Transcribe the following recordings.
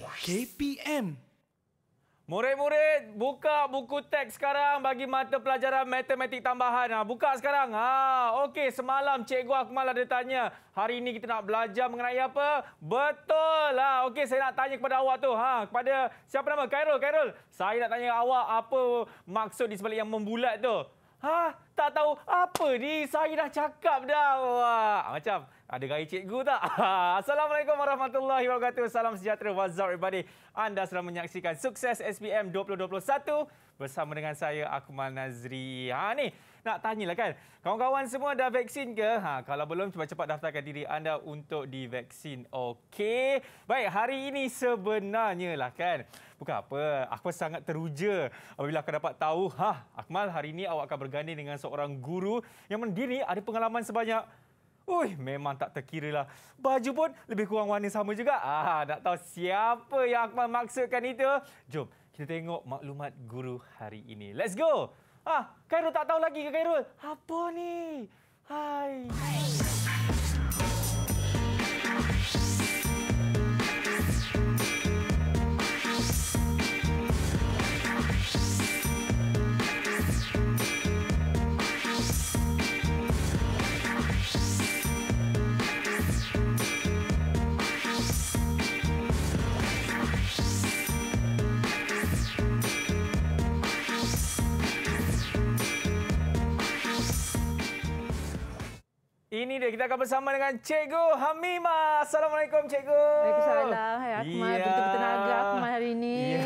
KPM. Murid-murid, buka buku teks sekarang bagi mata pelajaran matematik tambahan. Ha, buka sekarang. Ha, okey, semalam Cikgu Akmal ada tanya, hari ini kita nak belajar mengenai apa? Betul lah. Okey, saya nak tanya kepada awak tu. Ha, kepada siapa nama? Khairul, Khairul. Saya nak tanya awak apa maksud di sebalik yang membulat tu? Ha, tak tahu apa ni? Saya dah cakap dah. Wah, macam ada gaya cikgu tak? Assalamualaikum warahmatullahi wabarakatuh. Salam sejahtera. What's up everybody? Anda sedang menyaksikan Sukses SPM 2021 bersama dengan saya Akmal Nazri. Ha ni, nak tanyalah kan. Kawan-kawan semua dah vaksin ke? Ha kalau belum cepat-cepat daftarkan diri anda untuk divaksin. Okey. Baik, hari ini sebenarnya lah kan. Bukan apa, aku sangat teruja apabila aku dapat tahu, ha, Akmal hari ini awak akan berganding dengan seorang guru yang mendiri ada pengalaman sebanyak Ui, memang tak terkira lah. Baju pun lebih kurang warna sama juga. Ah, nak tahu siapa yang Akmal maksudkan itu? Jom kita tengok maklumat guru hari ini. Let's go! Ah, Khairul tak tahu lagi ke Khairul? Apa ni? Hai. Hai. Ini dia kita akan bersama dengan Cikgu Hamima. Assalamualaikum Cikgu. Waalaikumsalam. Hai Akmal, ya. betul tenaga Akmal hari ini. Ya.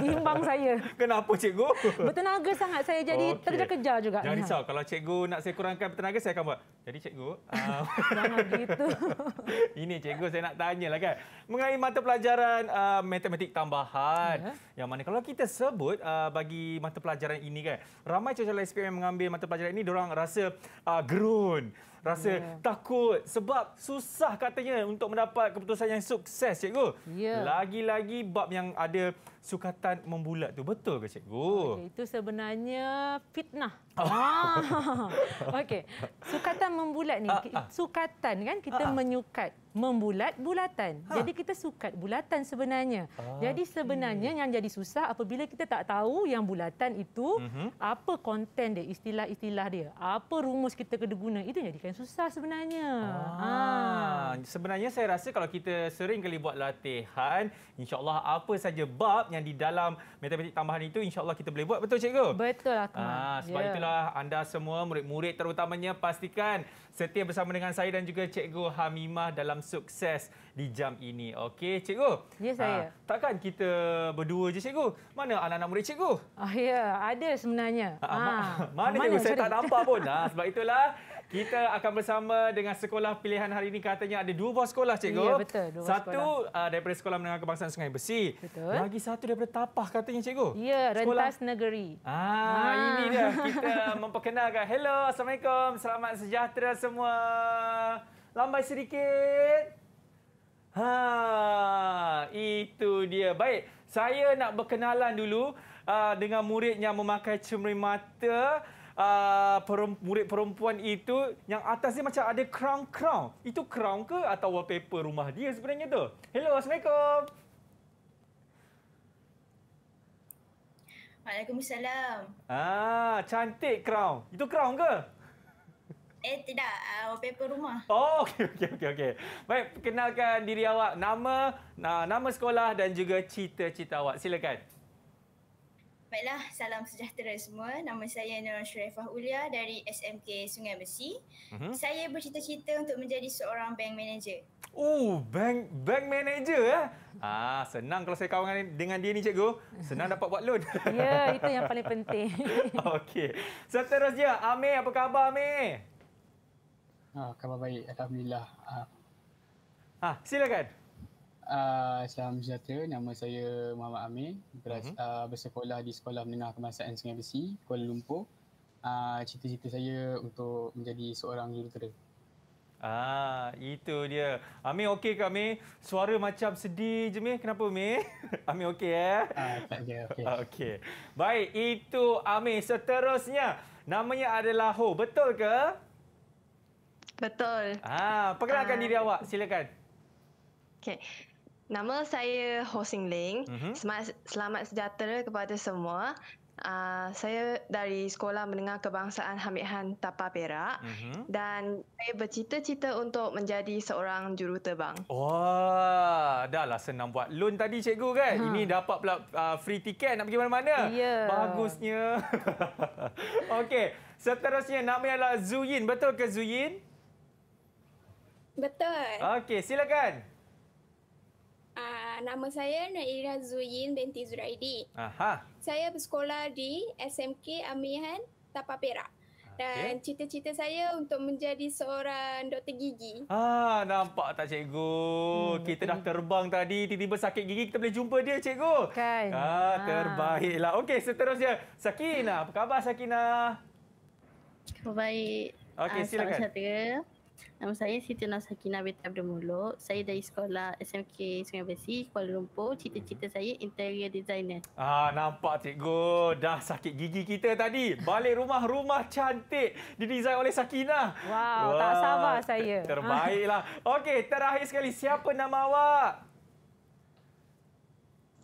Bimbang saya. Kenapa Cikgu? Bertenaga sangat saya jadi okay. terkejar-kejar juga. Jangan risau, kalau Cikgu nak saya kurangkan bertenaga saya akan buat. Jadi Cikgu, uh... jangan begitu. Ini Cikgu saya nak tanyalah kan. Mengenai mata pelajaran uh, matematik tambahan. Ya. Yang mana kalau kita sebut uh, bagi mata pelajaran ini kan, ramai calon SPM yang mengambil mata pelajaran ini, orang rasa uh, gerun rasa yeah. takut sebab susah katanya untuk mendapat keputusan yang sukses cikgu. Yeah. Lagi-lagi bab yang ada sukatan membulat tu betul ke cikgu? Okay, itu sebenarnya fitnah. Ah. Okey. Sukatan membulat ni, ah, ah. sukatan kan kita ah. menyukat membulat bulatan. Ha. Jadi kita sukat bulatan sebenarnya. Ah. Jadi sebenarnya hmm. yang jadi susah apabila kita tak tahu yang bulatan itu uh-huh. apa konten dia, istilah-istilah dia, apa rumus kita kena guna. Itu jadikan susah sebenarnya. Ah. Ah. Sebenarnya saya rasa kalau kita sering kali buat latihan, insya-Allah apa saja bab yang di dalam matematik tambahan itu insya-Allah kita boleh buat. Betul cikgu? Betul aku. Ah, sebab yeah. itulah anda semua murid-murid terutamanya pastikan setia bersama dengan saya dan juga Cikgu Hamimah dalam sukses di jam ini. Okey, Cikgu? Ya, saya. Ha, takkan kita berdua je, Cikgu? Mana anak-anak murid Cikgu? Oh, ya, ada sebenarnya. Ha, ha. Mana, mana, Cikgu? Saya tak nampak pun. Ha, sebab itulah kita akan bersama dengan sekolah pilihan hari ini. Katanya ada dua buah sekolah, Cikgu. Ya, betul. Dua satu sekolah. Uh, daripada Sekolah Menengah Kebangsaan Sungai Besi. Betul. Lagi satu daripada Tapah, katanya, Cikgu. Ya, Rentas Negeri. Ah, ha. Ini dia. Kita memperkenalkan. Hello, Assalamualaikum. Selamat sejahtera semua. Lambai sedikit. Ha, itu dia. Baik, saya nak berkenalan dulu uh, dengan murid yang memakai cermin mata uh, perum, murid perempuan itu yang atasnya macam ada crown-crown. Itu crown ke atau wallpaper rumah dia sebenarnya tu? Hello, Assalamualaikum. Waalaikumsalam. Ah, cantik crown. Itu crown ke? Eh, tidak. Uh, wallpaper rumah. Oh, okey, okey, okey. Okay. Baik, kenalkan diri awak. Nama, nama sekolah dan juga cita-cita awak. Silakan. Baiklah, salam sejahtera semua. Nama saya Nur Sharifah Ulia dari SMK Sungai Besi. Uh-huh. Saya bercita-cita untuk menjadi seorang bank manager. Oh, bank bank manager eh? Ah, senang kalau saya kawan dengan dia ni cikgu. Senang dapat buat loan. ya, itu yang paling penting. Okey. Seterusnya, Amir, apa khabar Amir? Ah, khabar baik, alhamdulillah. Ah, ah silakan. Uh, salam sejahtera, nama saya Muhammad Amir beras, uh-huh. uh, bersekolah di Sekolah Menengah Kebangsaan Sungai Besi, Kuala Lumpur. Uh, cita-cita saya untuk menjadi seorang jurutera. Ah, itu dia. Amir okey ke Amir? Suara macam sedih je Amir. Kenapa Amir? Amir okey eh? Ah, tak je, okey. okey. Baik, itu Amir. Seterusnya, namanya adalah Ho. Betul ke? Betul. Ah, perkenalkan uh, diri awak. Silakan. Okey. Nama saya Ho Sing Ling. Mhm. Selamat, selamat sejahtera kepada semua. Uh, saya dari Sekolah Menengah Kebangsaan Hamid Han Tapa Perak Mhm. dan saya bercita-cita untuk menjadi seorang juruterbang. Wah, dah lah senang buat loan tadi cikgu kan. Ha. Ini dapat pula uh, free tiket nak pergi mana-mana. Ya. Bagusnya. Okey, seterusnya namanya adalah Zuyin. Betul ke Zuyin? Betul. Okey, silakan. Uh, nama saya Naira Zuyin binti Zuraidi. Aha. Saya bersekolah di SMK Amihan Tapa Perak. Dan cita-cita saya untuk menjadi seorang doktor gigi. Ah, nampak tak cikgu? Hmm, kita dah terbang tadi, tiba-tiba sakit gigi, kita boleh jumpa dia cikgu. Kan? Ah, Ah. terbaiklah. Okey, seterusnya Sakina. Apa khabar Sakina? Baik. Okey, Ah, silakan. Selamat sejahtera. Nama saya Siti Nur Sakina binti Abdul Muluk. Saya dari sekolah SMK Sungai Besi, Kuala Lumpur. Cita-cita saya interior designer. Ah, nampak cikgu. Dah sakit gigi kita tadi. Balik rumah, rumah cantik. Didesain oleh Sakina. Wow, tak sabar saya. Terbaiklah. Okey, terakhir sekali. Siapa nama awak?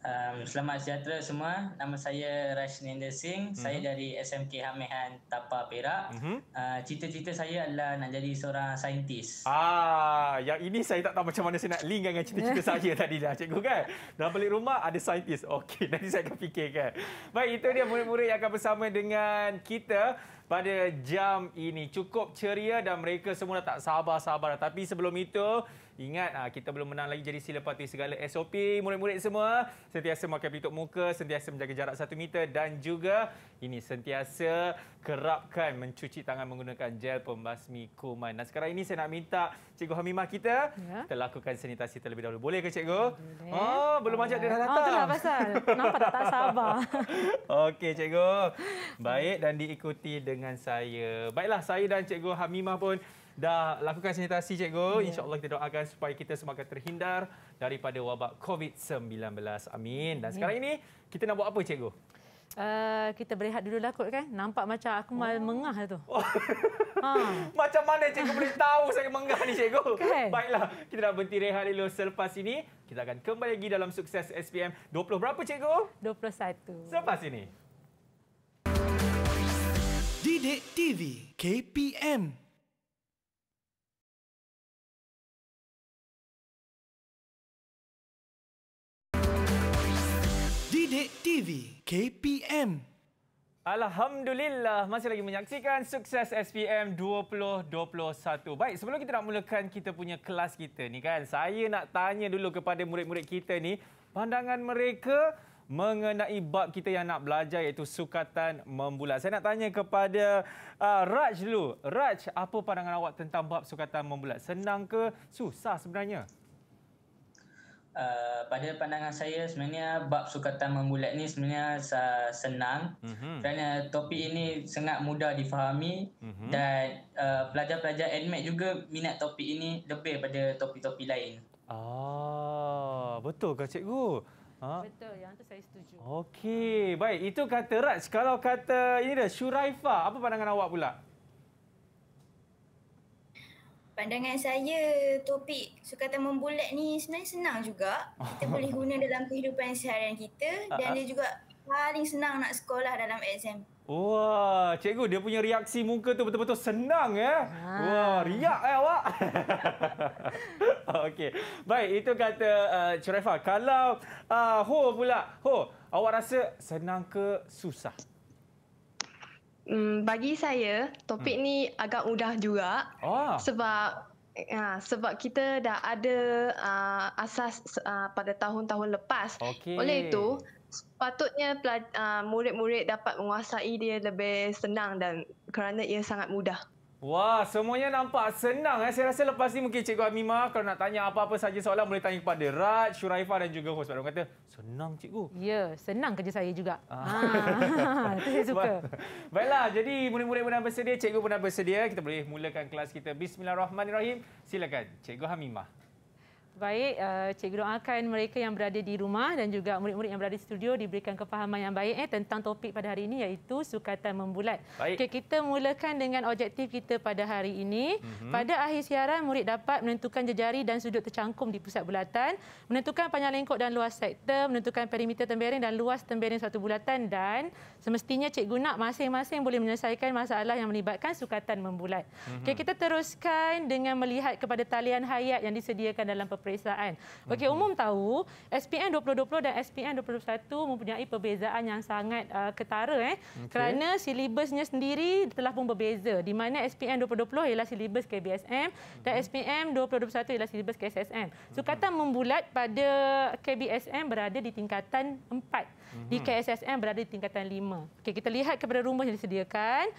Um, selamat sejahtera semua. Nama saya Rashninder Singh. Mm-hmm. Saya dari SMK Hamihan Tapa Perak. Mhm. Uh, cita-cita saya adalah nak jadi seorang saintis. Ah, yang ini saya tak tahu macam mana saya nak link dengan cita-cita saya tadi dah cikgu kan. Dah balik rumah ada saintis. Okey, nanti saya akan fikirkan. Baik, itu dia murid-murid yang akan bersama dengan kita pada jam ini. Cukup ceria dan mereka semua dah tak sabar-sabar. Tapi sebelum itu, ingat ah, kita belum menang lagi jadi sila patuhi segala SOP. Murid-murid semua sentiasa memakai pelitup muka, sentiasa menjaga jarak satu meter dan juga ini sentiasa kerapkan mencuci tangan menggunakan gel pembasmi kuman. Dan sekarang ini saya nak minta Cikgu Hamimah kita Ya. kita lakukan sanitasi terlebih dahulu. Boleh ke Cikgu? Boleh. Oh, belum ajak dia dah Oh, datang. itulah pasal. Nampak tak, tak sabar. Okey cikgu. Baik dan diikuti dengan saya. Baiklah saya dan cikgu Hamimah pun dah lakukan sanitasi cikgu. Ya. InsyaAllah kita doakan supaya kita semua akan terhindar daripada wabak COVID-19. Amin. Dan sekarang ini kita nak buat apa cikgu? Uh, kita berehat dulu lah kot kan. Nampak macam aku Oh. mal mengah tu. ha. Macam mana cikgu boleh tahu saya mengah ni cikgu? Kan? Baiklah, kita nak berhenti rehat dulu. Selepas ini, kita akan kembali lagi dalam Sukses SPM 20 berapa cikgu? 21. Selepas ini. Didik TV KPM Didik TV KPM Alhamdulillah masih lagi menyaksikan Sukses SPM 2021. Baik, sebelum kita nak mulakan kita punya kelas kita ni kan, saya nak tanya dulu kepada murid-murid kita ni, pandangan mereka mengenai bab kita yang nak belajar iaitu sukatan membulat. Saya nak tanya kepada uh, Raj dulu. Raj, apa pandangan awak tentang bab sukatan membulat? Senang ke susah sebenarnya? Uh, pada pandangan saya sebenarnya bab sukatan membulat ni sebenarnya uh, senang Mhm. kerana topik ini sangat mudah difahami Mhm. dan uh, pelajar-pelajar NMAT juga minat topik ini lebih pada topik-topik lain. Ah, betul ke cikgu? Ha? Betul, yang tu saya setuju. Okey, baik. Itu kata Raj. Kalau kata ini dah Shuraifa, apa pandangan awak pula? Pandangan saya topik sukatan membulat ni sebenarnya senang juga. Kita boleh guna dalam kehidupan seharian kita dan dia juga paling senang nak sekolah dalam exam. Wah, cikgu dia punya reaksi muka tu betul-betul senang ya. Wah, riak eh awak. Okey. Baik, itu kata uh, Shuraifa. Kalau uh, Ho pula, Ho, awak rasa senang ke susah? Hmm, bagi saya, topik hmm. ni agak mudah juga Ah. sebab ya, sebab kita dah ada uh, asas uh, pada tahun-tahun lepas. Okey. Oleh itu, sepatutnya pelaj- uh, murid-murid dapat menguasai dia lebih senang dan kerana ia sangat mudah. Wah, semuanya nampak senang. Eh. Saya rasa lepas ni mungkin Cikgu Amimah kalau nak tanya apa-apa saja soalan boleh tanya kepada Raj, Shuraifa dan juga host. Dia kata, senang Cikgu. Ya, senang kerja saya juga. Ah. Ha. Itu saya suka. Baiklah, jadi murid-murid pun dah bersedia, cikgu pun dah bersedia. Kita boleh mulakan kelas kita. Bismillahirrahmanirrahim. Silakan, Cikgu Hamimah. Baik, uh, cikgu doakan mereka yang berada di rumah dan juga murid-murid yang berada di studio diberikan kefahaman yang baik eh, tentang topik pada hari ini iaitu sukatan membulat. Baik. Okay, kita mulakan dengan objektif kita pada hari ini. Mm-hmm. Pada akhir siaran, murid dapat menentukan jejari dan sudut tercangkum di pusat bulatan, menentukan panjang lengkok dan luas sektor, menentukan perimeter tembering dan luas tembering suatu bulatan dan semestinya cikgu nak masing-masing boleh menyelesaikan masalah yang melibatkan sukatan membulat. Mm-hmm. Okay, kita teruskan dengan melihat kepada talian hayat yang disediakan dalam peperiksaan. Okey, umum tahu SPM 2020 dan SPM 2021 mempunyai perbezaan yang sangat uh, ketara eh. Okay. Kerana silibusnya sendiri telah pun berbeza di mana SPM 2020 ialah silibus KBSM dan SPM 2021 ialah silibus KSSM. Sukatan membulat pada KBSM berada di tingkatan 4. Di KSSM berada di tingkatan 5. Okey, kita lihat kepada rumus yang disediakan.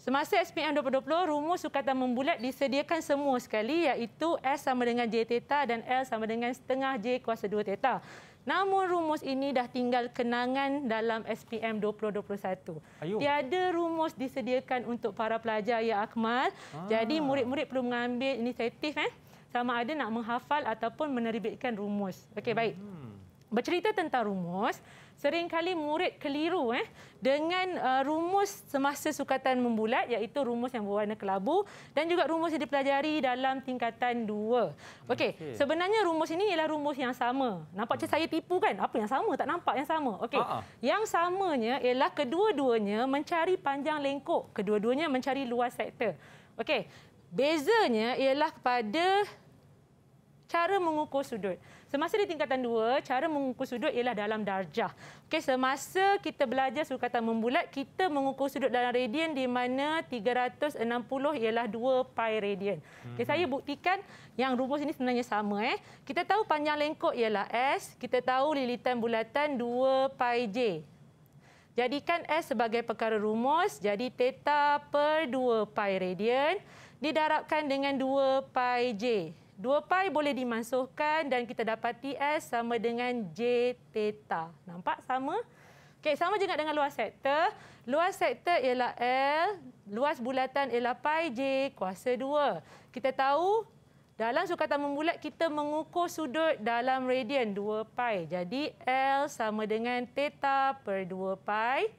Semasa SPM 2020, rumus sukatan membulat disediakan semua sekali iaitu S sama dengan J theta dan L sama dengan setengah J kuasa 2 theta. Namun rumus ini dah tinggal kenangan dalam SPM 2021. Ayuh. Tiada rumus disediakan untuk para pelajar ya Akmal. Ah. Jadi murid-murid perlu mengambil inisiatif eh sama ada nak menghafal ataupun menerbitkan rumus. Okey baik. Hmm. Bercerita tentang rumus, seringkali murid keliru eh dengan uh, rumus semasa sukatan membulat iaitu rumus yang berwarna kelabu dan juga rumus yang dipelajari dalam tingkatan 2. Okey, okay. sebenarnya rumus ini ialah rumus yang sama. Nampak macam saya tipu kan? Apa yang sama? Tak nampak yang sama. Okey. Uh-huh. Yang samanya ialah kedua-duanya mencari panjang lengkok, kedua-duanya mencari luas sektor. Okey. Bezanya ialah pada cara mengukur sudut. Semasa di tingkatan dua, cara mengukur sudut ialah dalam darjah. Okey, semasa kita belajar sukatan membulat, kita mengukur sudut dalam radian di mana 360 ialah 2 pi radian. Okey, hmm. saya buktikan yang rumus ini sebenarnya sama eh. Kita tahu panjang lengkok ialah S, kita tahu lilitan bulatan 2 pi J. Jadikan S sebagai perkara rumus, jadi theta per 2 pi radian didarabkan dengan 2 pi J. 2 pi boleh dimansuhkan dan kita dapati S sama dengan J theta. Nampak sama? Okey, sama juga dengan luas sektor. Luas sektor ialah L, luas bulatan ialah pi J kuasa 2. Kita tahu dalam sukatan membulat kita mengukur sudut dalam radian 2 pi. Jadi L sama dengan theta per 2 pi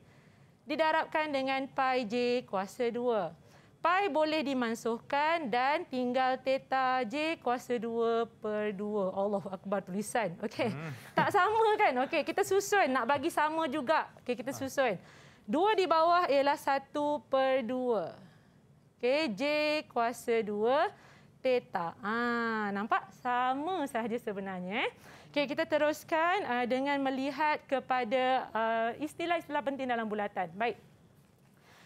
didarabkan dengan pi J kuasa 2 pi boleh dimansuhkan dan tinggal theta j kuasa 2 per 2. Allah Akbar tulisan. Okey. Hmm. Tak sama kan? Okey, kita susun. Nak bagi sama juga. Okey, kita susun. 2 di bawah ialah 1 per 2. Okey, j kuasa 2 theta. Ah, nampak? Sama sahaja sebenarnya. Eh. Okey, kita teruskan uh, dengan melihat kepada uh, istilah-istilah penting dalam bulatan. Baik.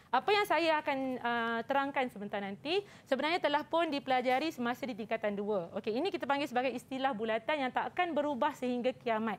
Apa yang saya akan uh, terangkan sebentar nanti sebenarnya telah pun dipelajari semasa di tingkatan dua. Okey, ini kita panggil sebagai istilah bulatan yang tak akan berubah sehingga kiamat.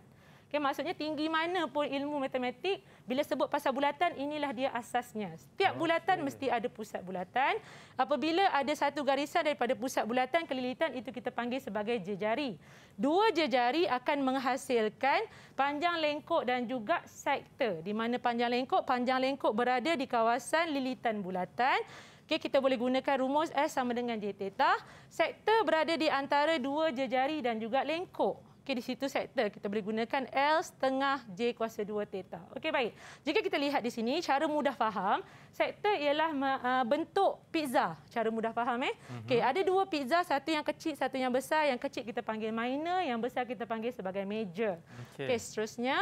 Okay, maksudnya tinggi mana pun ilmu matematik, bila sebut pasal bulatan, inilah dia asasnya. Setiap bulatan okay. mesti ada pusat bulatan. Apabila ada satu garisan daripada pusat bulatan ke lilitan, itu kita panggil sebagai jejari. Dua jejari akan menghasilkan panjang lengkok dan juga sektor. Di mana panjang lengkok? Panjang lengkok berada di kawasan lilitan bulatan. Okay, kita boleh gunakan rumus S sama dengan J theta. Sektor berada di antara dua jejari dan juga lengkok. Okey, di situ sektor kita boleh gunakan L setengah J kuasa 2 theta. Okey, baik. Jika kita lihat di sini, cara mudah faham, sektor ialah uh, bentuk pizza. Cara mudah faham eh. Uh-huh. Okey, ada dua pizza, satu yang kecil, satu yang besar. Yang kecil kita panggil minor, yang besar kita panggil sebagai major. Okey, okay, seterusnya,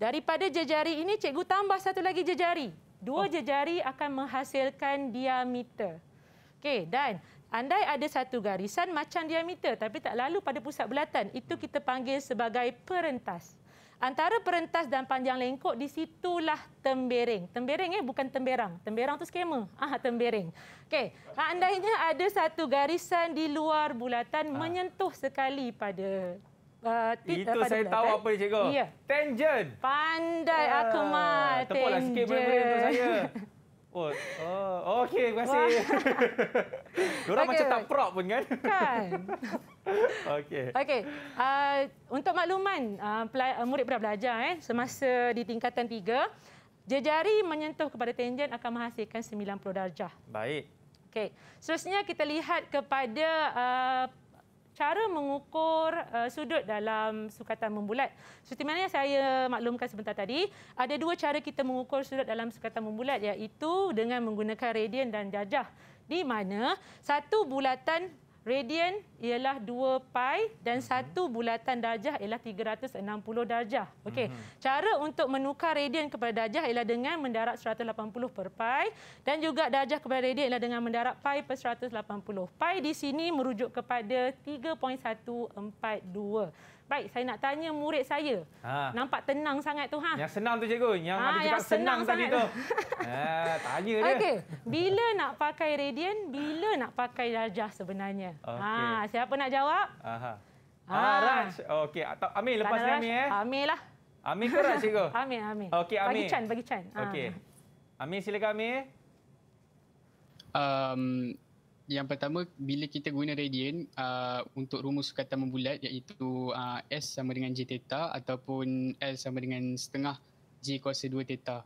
daripada jejari ini, cikgu tambah satu lagi jejari. Dua oh. jejari akan menghasilkan diameter. Okey, dan Andai ada satu garisan macam diameter tapi tak lalu pada pusat bulatan, itu kita panggil sebagai perentas. Antara perentas dan panjang lengkok di situlah tembering. Tembering eh bukan temberang. Temberang tu skema. Ah tembering. Okey, andainya ada satu garisan di luar bulatan ha. menyentuh sekali pada uh, tit, Itu pada saya bulatan. tahu apa cikgu. Ya. Tangent. Pandai aku mah. Tepuklah sikit memory untuk saya. Oh, oh okey, terima kasih. Diorang okay. macam tak prop pun kan? Kan. okey. Okey. Uh, untuk makluman uh, murid belajar eh semasa di tingkatan tiga, jejari menyentuh kepada tangent akan menghasilkan 90 darjah. Baik. Okey. Seterusnya kita lihat kepada uh, cara mengukur uh, sudut dalam sukatan membulat. Seperti mana saya maklumkan sebentar tadi, ada dua cara kita mengukur sudut dalam sukatan membulat iaitu dengan menggunakan radian dan darjah. Di mana satu bulatan radian ialah 2 pi dan satu bulatan darjah ialah 360 darjah. Okey. Mhm. Cara untuk menukar radian kepada darjah ialah dengan mendarat 180 per pi dan juga darjah kepada radian ialah dengan mendarat pi per 180. Pi di sini merujuk kepada 3.142. Baik, saya nak tanya murid saya. Ha. Nampak tenang sangat tu ha? Yang senang tu cikgu. Yang Ah, ada cakap yang senang, senang tadi sangat tu. ha, tanya dia. Okey, bila nak pakai radian, bila nak pakai darjah sebenarnya? Okey. Ha, siapa nak jawab? Aha. Ah. Ah, Raj. Okey, atau Amir lepas ni Amir eh. Amir lah. Amir ke Raj cikgu? Amir, Amir. Okey, Bagi Amir. Chan, bagi Chan. Ha. Okey. Amir silakan Amir. Um, yang pertama bila kita guna radian uh, untuk rumus sukatan membulat iaitu uh, S sama dengan J theta ataupun L sama dengan setengah J kuasa 2 theta.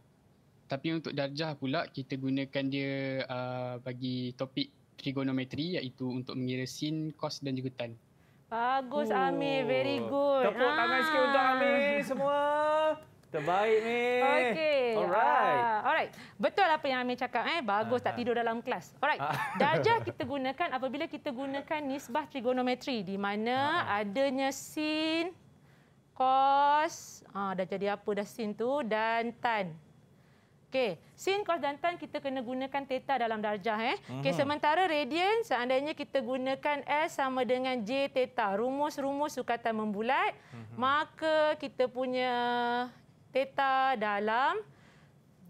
Tapi untuk darjah pula kita gunakan dia uh, bagi topik trigonometri iaitu untuk mengira sin, cos dan juga tan. Bagus Oh. Amir, very good. Tepuk tangan sikit untuk Amir semua. Terbaik ni. Okey. Alright. Ah, alright. Betul apa yang Amir cakap eh. Bagus tak tidur dalam kelas. Alright. Ah. Darjah kita gunakan apabila kita gunakan nisbah trigonometri di mana Ah. adanya sin, cos, ah dah jadi apa dah sin tu dan tan. Okey, sin, cos dan tan kita kena gunakan theta dalam darjah eh. Okey, Mhm. sementara radian seandainya kita gunakan S sama dengan J theta, rumus-rumus sukatan membulat, maka kita punya theta dalam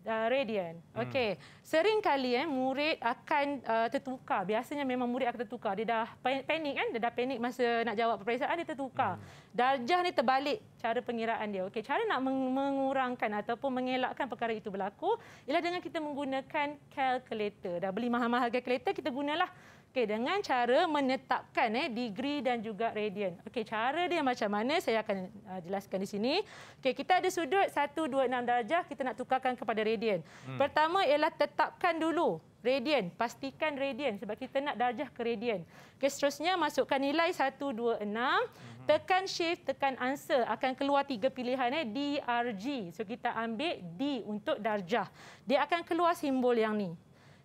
uh, radian. Okey. Sering kali eh murid akan uh, tertukar. Biasanya memang murid akan tertukar. Dia dah pa- panik kan? Dia dah panik masa nak jawab peperiksaan dia tertukar. Darjah ni terbalik cara pengiraan dia. Okey, cara nak meng- mengurangkan ataupun mengelakkan perkara itu berlaku ialah dengan kita menggunakan calculator. Dah beli mahal-mahal calculator kita gunalah Okey, dengan cara menetapkan eh degree dan juga radian. Okey, cara dia macam mana saya akan uh, jelaskan di sini. Okey, kita ada sudut 126 darjah, kita nak tukarkan kepada radian. Hmm. Pertama ialah tetapkan dulu radian, pastikan radian sebab kita nak darjah ke radian. Okey, seterusnya masukkan nilai 126, hmm. tekan shift, tekan answer akan keluar tiga pilihan eh DRG. So kita ambil D untuk darjah. Dia akan keluar simbol yang ni.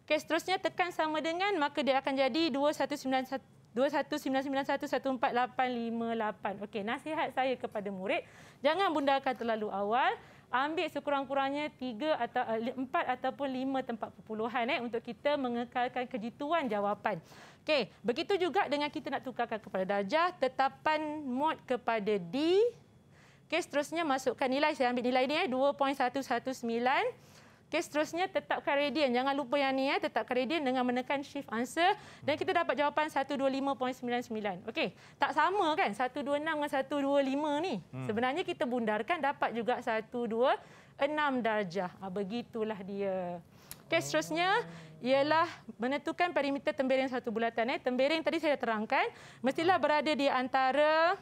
Okey, seterusnya tekan sama dengan maka dia akan jadi 2191 2191148858. Okey, nasihat saya kepada murid, jangan bundarkan terlalu awal. Ambil sekurang-kurangnya 3 atau 4 ataupun 5 tempat perpuluhan eh untuk kita mengekalkan kejituan jawapan. Okey, begitu juga dengan kita nak tukarkan kepada darjah, tetapan mod kepada D. Okey, seterusnya masukkan nilai. Saya ambil nilai ni eh 2.119. Okey, seterusnya tetapkan radian. Jangan lupa yang ni eh, tetapkan radian dengan menekan shift answer dan kita dapat jawapan 125.99. Okey, tak sama kan 126 dengan 125 ni. Hmm. Sebenarnya kita bundarkan dapat juga 126 darjah. Ah begitulah dia. Okey, seterusnya ialah menentukan perimeter tembereng satu bulatan eh. Tembereng tadi saya dah terangkan mestilah berada di antara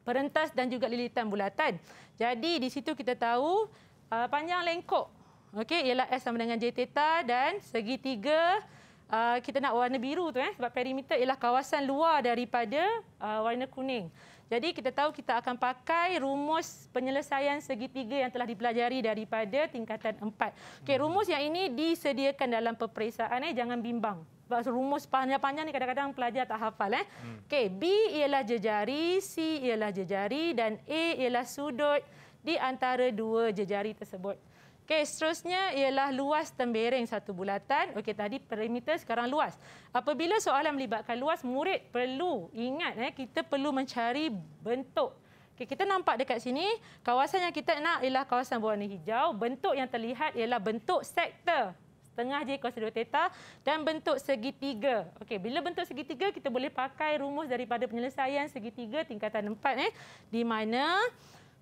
perentas dan juga lilitan bulatan. Jadi di situ kita tahu uh, panjang lengkok okey ialah S sama dengan J theta dan segitiga uh, kita nak warna biru tu eh sebab perimeter ialah kawasan luar daripada uh, warna kuning. Jadi kita tahu kita akan pakai rumus penyelesaian segitiga yang telah dipelajari daripada tingkatan 4. Okey rumus yang ini disediakan dalam peperiksaan eh jangan bimbang. Sebab rumus panjang-panjang ni kadang-kadang pelajar tak hafal eh. Hmm. Okey, B ialah jejari, C ialah jejari dan A ialah sudut di antara dua jejari tersebut. Okey, seterusnya ialah luas tembereng satu bulatan. Okey, tadi perimeter sekarang luas. Apabila soalan melibatkan luas, murid perlu ingat eh kita perlu mencari bentuk. Okey, kita nampak dekat sini, kawasan yang kita nak ialah kawasan berwarna hijau. Bentuk yang terlihat ialah bentuk sektor setengah J kuasa 2 theta dan bentuk segitiga. Okey, bila bentuk segitiga kita boleh pakai rumus daripada penyelesaian segitiga tingkatan 4 eh di mana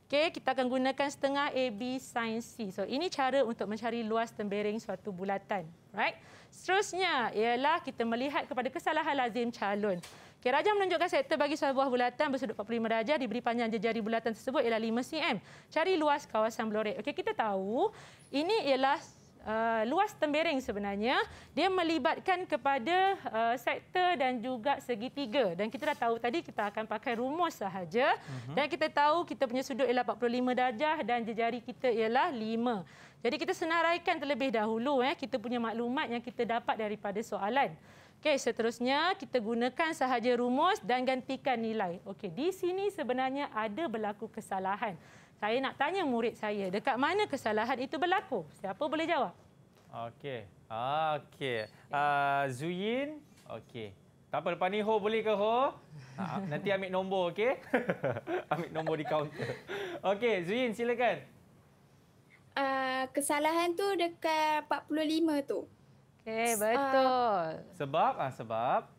okey kita akan gunakan setengah AB sin C. So ini cara untuk mencari luas tembereng suatu bulatan, right? Seterusnya ialah kita melihat kepada kesalahan lazim calon. Okay, Raja menunjukkan sektor bagi sebuah bulatan bersudut 45 darjah diberi panjang jejari bulatan tersebut ialah 5 cm. Cari luas kawasan blorek. Okey, kita tahu ini ialah uh, luas tembereng sebenarnya. Dia melibatkan kepada uh, sektor dan juga segitiga. Dan kita dah tahu tadi kita akan pakai rumus sahaja. Uh-huh. Dan kita tahu kita punya sudut ialah 45 darjah dan jejari kita ialah 5. Jadi kita senaraikan terlebih dahulu eh kita punya maklumat yang kita dapat daripada soalan. Okey, seterusnya kita gunakan sahaja rumus dan gantikan nilai. Okey, di sini sebenarnya ada berlaku kesalahan. Saya nak tanya murid saya, dekat mana kesalahan itu berlaku? Siapa boleh jawab? Okey. Ah, okey. Uh, Zuyin. Okey. Tak apa, lepas ni Ho boleh ke Ho? Ha, nanti ambil nombor, okey? ambil nombor di kaunter. Okey, Zuyin silakan. Uh, kesalahan tu dekat 45 tu. Okey, betul. Uh, sebab? Ah, sebab?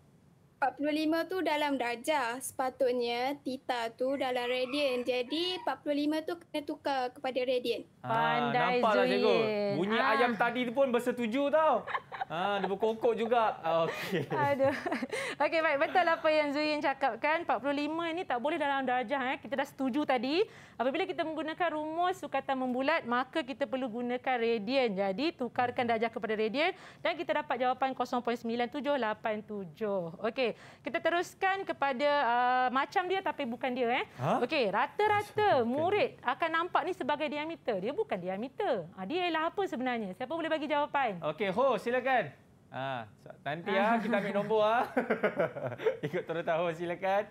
45 tu dalam darjah. Sepatutnya theta tu dalam radian. Jadi 45 tu kena tukar kepada radian. Pandai ha, Nampaklah Zuyin. cikgu. Bunyi ha. ayam tadi tu pun bersetuju tau. Ha, dia berkokok juga. Okey. Aduh. Okey, baik. Betul apa yang Zuyin cakapkan. 45 ni tak boleh dalam darjah. Eh. Kita dah setuju tadi. Apabila kita menggunakan rumus sukatan membulat, maka kita perlu gunakan radian. Jadi, tukarkan darjah kepada radian. Dan kita dapat jawapan 0.9787. Okey. Kita teruskan kepada uh, macam dia tapi bukan dia. Eh. Ha? Okey, rata-rata murid akan nampak ni sebagai diameter. Dia bukan diameter. Ha, dia ialah apa sebenarnya? Siapa boleh bagi jawapan? Okey, Ho silakan. Ha, nanti ya kita ambil nombor ah. Ikut turut tahu silakan.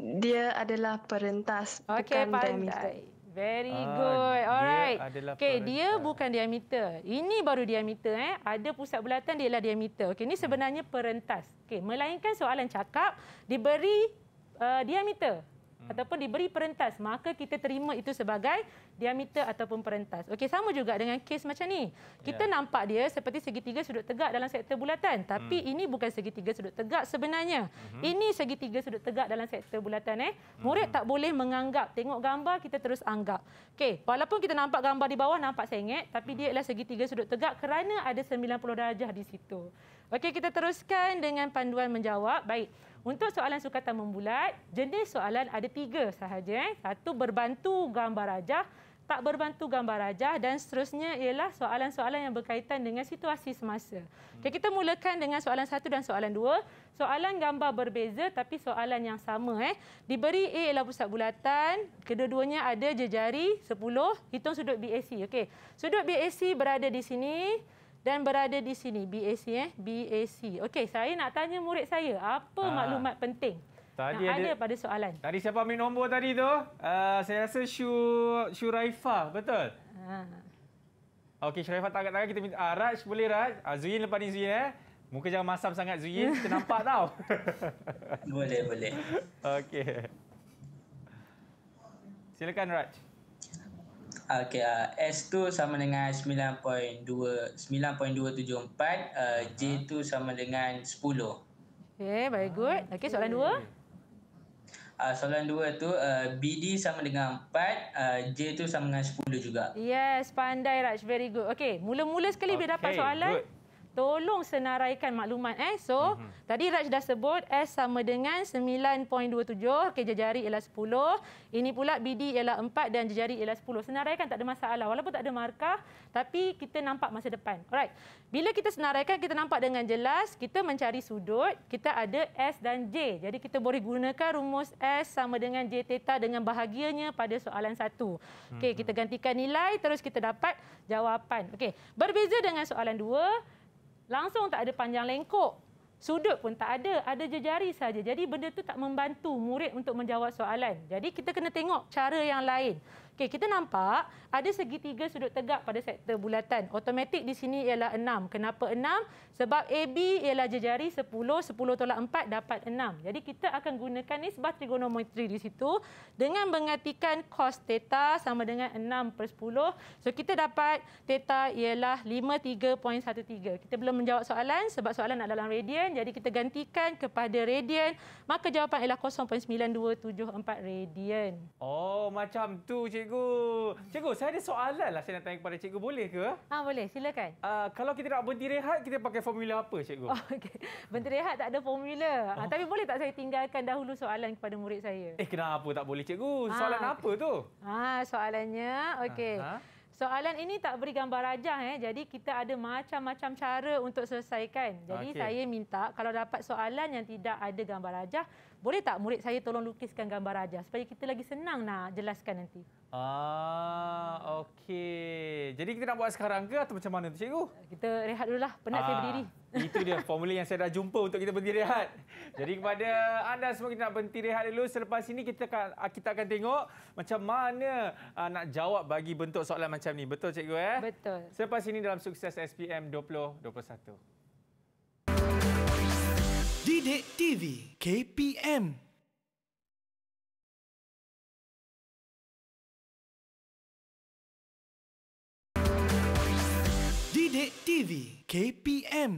Dia adalah perentas Okey, bukan diameter. Very Ah, good. Alright. Okey, dia bukan diameter. Ini baru diameter eh. Ada pusat bulatan dia ialah diameter. Okey, ini sebenarnya perentas. Okey, melainkan soalan cakap diberi uh, diameter ataupun diberi perentas, maka kita terima itu sebagai diameter ataupun perentas. Okey, sama juga dengan kes macam ni. Kita Ya. nampak dia seperti segitiga sudut tegak dalam sektor bulatan, tapi ini bukan segitiga sudut tegak sebenarnya. Ini segitiga sudut tegak dalam sektor bulatan eh. Murid tak boleh menganggap, tengok gambar kita terus anggap. Okey, walaupun kita nampak gambar di bawah nampak sengit, tapi dia ialah segitiga sudut tegak kerana ada 90 darjah di situ. Okey, kita teruskan dengan panduan menjawab. Baik. Untuk soalan sukatan membulat, jenis soalan ada tiga sahaja. Eh. Satu berbantu gambar rajah, tak berbantu gambar rajah dan seterusnya ialah soalan-soalan yang berkaitan dengan situasi semasa. Okay, kita mulakan dengan soalan satu dan soalan dua. Soalan gambar berbeza tapi soalan yang sama. Eh. Diberi A ialah pusat bulatan, kedua-duanya ada jejari 10, hitung sudut BAC. Okey, Sudut BAC berada di sini dan berada di sini BAC eh BAC. Okey, saya nak tanya murid saya apa Ah. maklumat penting Tadi yang ada, ada pada soalan. Tadi siapa ambil nombor tadi tu? Uh, saya rasa Syu Syuraifa, betul? Ha. Okey, Syuraifa tak angkat tangan kita minta ah, Raj boleh Raj? Ah, Zuyin lepas ni Zuyin eh. Muka jangan masam sangat Zuyin, kita nampak tau. Boleh, boleh. Okey. Silakan Raj. Okey, uh, S tu sama dengan 9.2 9.274, uh, J tu sama dengan 10. Okey, very good. Okey, soalan dua. Uh, soalan dua tu uh, BD sama dengan 4, uh, J tu sama dengan 10 juga. Yes, pandai Raj. Very good. Okey, mula-mula sekali bila dapat soalan, good. Tolong senaraikan maklumat. Eh. So, Mhm. tadi Raj dah sebut S sama dengan 9.27. Okey, jejari ialah 10. Ini pula BD ialah 4 dan jejari ialah 10. Senaraikan tak ada masalah. Walaupun tak ada markah, tapi kita nampak masa depan. Alright. Bila kita senaraikan, kita nampak dengan jelas, kita mencari sudut, kita ada S dan J. Jadi kita boleh gunakan rumus S sama dengan J theta dengan bahagianya pada soalan satu. Okey, kita gantikan nilai, terus kita dapat jawapan. Okey, berbeza dengan soalan dua, langsung tak ada panjang lengkok. Sudut pun tak ada, ada jejari saja. Jadi benda tu tak membantu murid untuk menjawab soalan. Jadi kita kena tengok cara yang lain. Okey, kita nampak ada segitiga sudut tegak pada sektor bulatan. Automatik di sini ialah 6. Kenapa 6? Sebab AB ialah jejari 10, 10 tolak 4 dapat 6. Jadi kita akan gunakan nisbah trigonometri di situ dengan mengartikan cos theta sama dengan 6 per 10. So kita dapat theta ialah 53.13. Kita belum menjawab soalan sebab soalan nak dalam radian. Jadi kita gantikan kepada radian. Maka jawapan ialah 0.9274 radian. Oh, macam tu cikgu. Cikgu, saya ada soalan lah saya nak tanya kepada cikgu. Boleh ke? Ah boleh, silakan. Uh, kalau kita nak berhenti rehat, kita pakai formula apa cikgu? Oh, okey. Berhenti rehat tak ada formula. Oh. tapi boleh tak saya tinggalkan dahulu soalan kepada murid saya? Eh, kenapa tak boleh cikgu? Soalan Ah, apa tu? Ah, soalannya okey. Ha? Soalan ini tak beri gambar rajah eh. Jadi kita ada macam-macam cara untuk selesaikan. Jadi Okey. saya minta kalau dapat soalan yang tidak ada gambar rajah, boleh tak murid saya tolong lukiskan gambar rajah supaya kita lagi senang nak jelaskan nanti. Ah, okey. Jadi kita nak buat sekarang ke atau macam mana tu cikgu? Kita rehat dululah. Penat saya Ah, berdiri. Itu dia formula yang saya dah jumpa untuk kita berhenti rehat. Jadi kepada anda semua kita nak berhenti rehat dulu. Selepas ini kita akan ah, kita akan tengok macam mana uh, nak jawab bagi bentuk soalan macam ni. Betul cikgu eh? Betul. Selepas ini dalam sukses SPM 2021. Didik TV KPM Didik TV KPM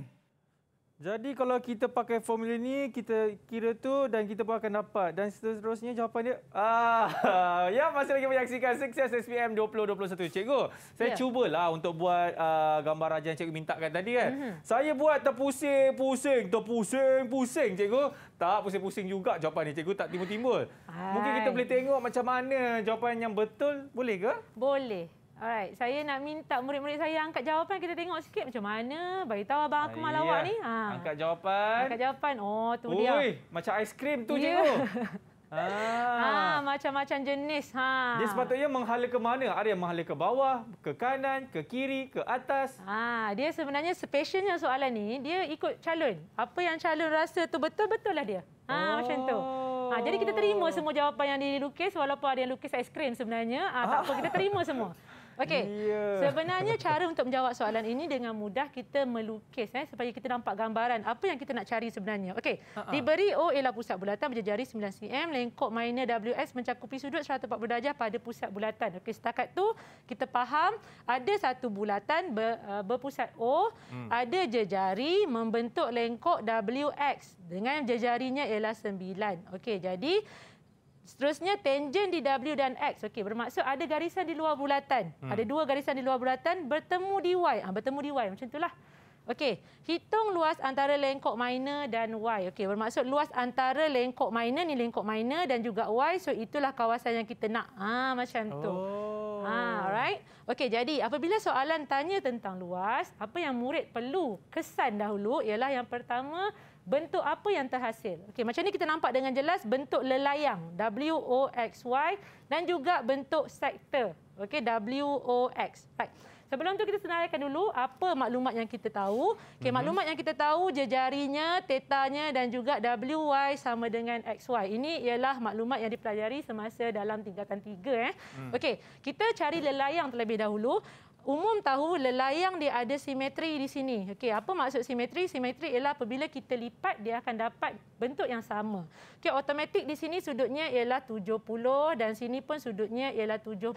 Jadi kalau kita pakai formula ni, kita kira tu dan kita pun akan dapat. Dan seterusnya jawapan dia, ah, ya masih lagi menyaksikan Sukses SPM 2021. Cikgu, saya Ya. cubalah untuk buat uh, gambar raja yang cikgu mintakan tadi kan. Mhm. Saya buat terpusing-pusing, terpusing-pusing cikgu. Tak pusing-pusing juga jawapan ni cikgu tak timbul-timbul. Mungkin kita boleh tengok macam mana jawapan yang betul. Boleh ke? Boleh. Alright, saya nak minta murid-murid saya angkat jawapan kita tengok sikit macam mana. Bagi tahu abang aku malah awak ni. Ha. Angkat jawapan. Angkat jawapan. Oh, tu Ui, dia. macam aiskrim tu Ya. cikgu. Ah, macam-macam jenis. Ha. Dia sepatutnya menghala ke mana? Ada yang menghala ke bawah, ke kanan, ke kiri, ke atas. Ah, dia sebenarnya specialnya soalan ni, dia ikut calon. Apa yang calon rasa tu betul-betul lah dia. Ha, Oh. macam tu. Ha, jadi kita terima semua jawapan yang dilukis walaupun ada yang lukis aiskrim sebenarnya. Ah, tak apa, kita terima semua. Okey. Ya. Sebenarnya cara untuk menjawab soalan ini dengan mudah kita melukis eh supaya kita nampak gambaran apa yang kita nak cari sebenarnya. Okey. Ha-ha. Diberi O ialah pusat bulatan berjejari 9 cm, lengkok minor WS mencakupi sudut 140 darjah pada pusat bulatan. Okey, setakat tu kita faham ada satu bulatan ber, uh, berpusat O, Hmm. ada jejari membentuk lengkok WX dengan jejarinya ialah 9. Okey, jadi Seterusnya tangent di W dan X. Okey, bermaksud ada garisan di luar bulatan. Hmm. Ada dua garisan di luar bulatan bertemu di Y. Ah, bertemu di Y macam itulah. Okey, hitung luas antara lengkok minor dan Y. Okey, bermaksud luas antara lengkok minor ni lengkok minor dan juga Y. So itulah kawasan yang kita nak. Ah, macam tu. Oh. Ah, alright. Okey, jadi apabila soalan tanya tentang luas, apa yang murid perlu kesan dahulu ialah yang pertama bentuk apa yang terhasil. Okey, macam ni kita nampak dengan jelas bentuk lelayang W O X Y dan juga bentuk sektor. Okey, W O X. Right. Sebelum tu kita senaraikan dulu apa maklumat yang kita tahu. Okey, Mhm. maklumat yang kita tahu jejarinya, tetanya dan juga WY sama dengan XY. Ini ialah maklumat yang dipelajari semasa dalam tingkatan tiga. Eh. Hmm. Okey, kita cari lelayang terlebih dahulu. Umum tahu lelayang dia ada simetri di sini. Okey, apa maksud simetri? Simetri ialah apabila kita lipat dia akan dapat bentuk yang sama. Okey, automatik di sini sudutnya ialah 70 dan sini pun sudutnya ialah 70.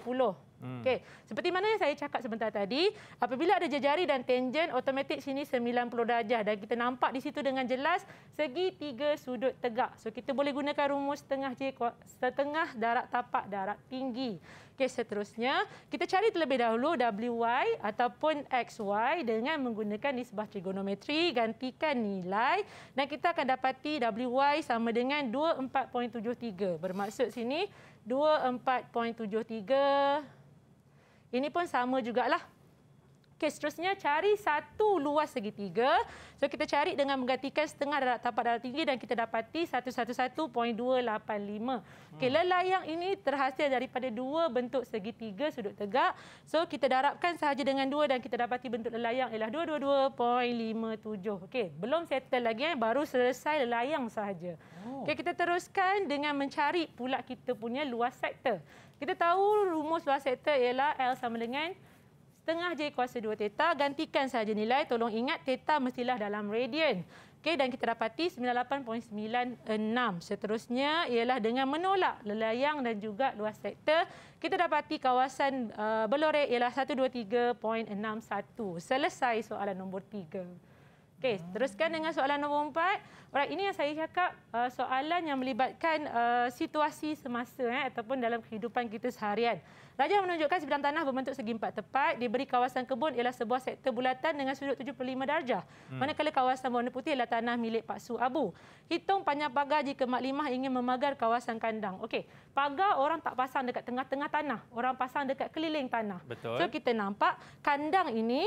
Hmm. Okey, seperti mana yang saya cakap sebentar tadi, apabila ada jejari dan tangent, automatik sini 90 darjah dan kita nampak di situ dengan jelas segi tiga sudut tegak. So kita boleh gunakan rumus setengah J setengah darat tapak darat tinggi. Okey, seterusnya kita cari terlebih dahulu WY ataupun XY dengan menggunakan nisbah trigonometri, gantikan nilai dan kita akan dapati WY sama dengan 24.73. Bermaksud sini 24.73 ini pun sama jugalah. Okey, seterusnya cari satu luas segitiga. So kita cari dengan menggantikan setengah darat tapak darat tinggi dan kita dapati 111.285. Okey, lelayang ini terhasil daripada dua bentuk segitiga sudut tegak. So kita darabkan sahaja dengan dua dan kita dapati bentuk lelayang ialah 222.57. Okey, belum settle lagi eh, baru selesai lelayang sahaja. Oh. Okey, kita teruskan dengan mencari pula kita punya luas sektor. Kita tahu rumus luas sektor ialah L sama dengan setengah J kuasa 2 theta. Gantikan saja nilai. Tolong ingat theta mestilah dalam radian. Okey, dan kita dapati 98.96. Seterusnya ialah dengan menolak lelayang dan juga luas sektor. Kita dapati kawasan uh, belorek ialah 123.61. Selesai soalan nombor 3. Okey, teruskan dengan soalan nombor empat. Alright, ini yang saya cakap uh, soalan yang melibatkan uh, situasi semasa eh, ataupun dalam kehidupan kita seharian. Rajah menunjukkan sebidang tanah berbentuk segi empat tepat, diberi kawasan kebun ialah sebuah sektor bulatan dengan sudut 75 darjah. Hmm. Manakala kawasan berwarna putih ialah tanah milik Pak Su Abu. Hitung panjang pagar jika maklimah ingin memagar kawasan kandang. Okey, pagar orang tak pasang dekat tengah-tengah tanah, orang pasang dekat keliling tanah. Betul. So kita nampak kandang ini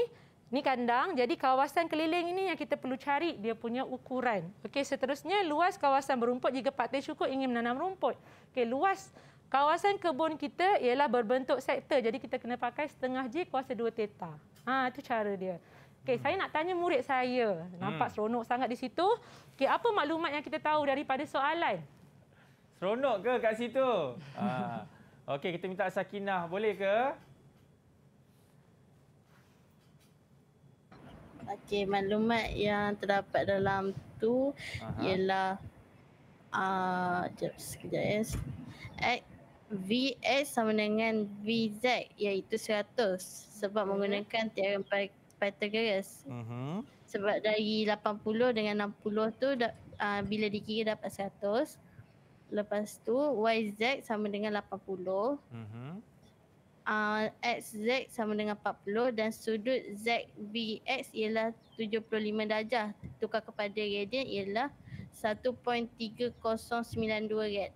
Ni kandang, jadi kawasan keliling ini yang kita perlu cari dia punya ukuran. Okey, seterusnya luas kawasan berumput jika Pak Teh Syukur ingin menanam rumput. Okey, luas kawasan kebun kita ialah berbentuk sektor. Jadi kita kena pakai setengah J kuasa 2 theta. Ha, itu cara dia. Okey, hmm. saya nak tanya murid saya. Nampak hmm. seronok sangat di situ. Okey, apa maklumat yang kita tahu daripada soalan? Seronok ke kat situ? ha. Okey, kita minta Sakinah. Boleh ke? Okey, maklumat yang terdapat dalam tu Aha. ialah uh, jap sekejap ya. X VS sama dengan VZ iaitu 100 sebab hmm. menggunakan teorem Pythagoras. Uh-huh. Sebab dari 80 dengan 60 tu uh, bila dikira dapat 100. Lepas tu YZ sama dengan 80. Uh-huh uh, XZ sama dengan 40 dan sudut ZVX ialah 75 darjah. Tukar kepada radian ialah 1.3092 rad.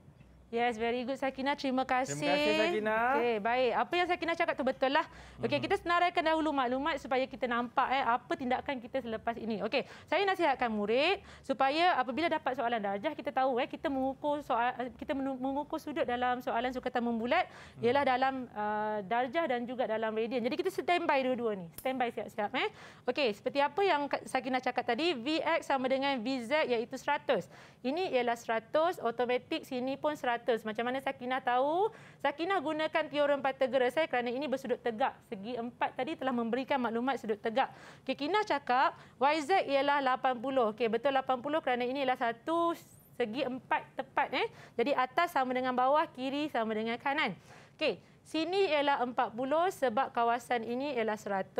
Yes, very good Sakina. Terima kasih. Terima kasih Sakina. Okay, baik. Apa yang Sakina cakap tu betul lah. Okey, hmm. kita senaraikan dahulu maklumat supaya kita nampak eh apa tindakan kita selepas ini. Okey, saya nasihatkan murid supaya apabila dapat soalan darjah kita tahu eh kita mengukur soal kita mengukur sudut dalam soalan sukatan membulat hmm. ialah dalam uh, darjah dan juga dalam radian. Jadi kita standby dua-dua ni. Standby siap-siap eh. Okey, seperti apa yang Sakina cakap tadi, Vx sama dengan Vz iaitu 100. Ini ialah 100, automatik sini pun 100. Macam mana Sakinah tahu? Sakinah gunakan teorem Pythagoras saya kerana ini bersudut tegak. Segi empat tadi telah memberikan maklumat sudut tegak. Okay, Kina cakap YZ ialah 80. Okay, betul 80 kerana ini ialah satu segi empat tepat. Eh? Jadi atas sama dengan bawah, kiri sama dengan kanan. Okay. Sini ialah 40 sebab kawasan ini ialah 100.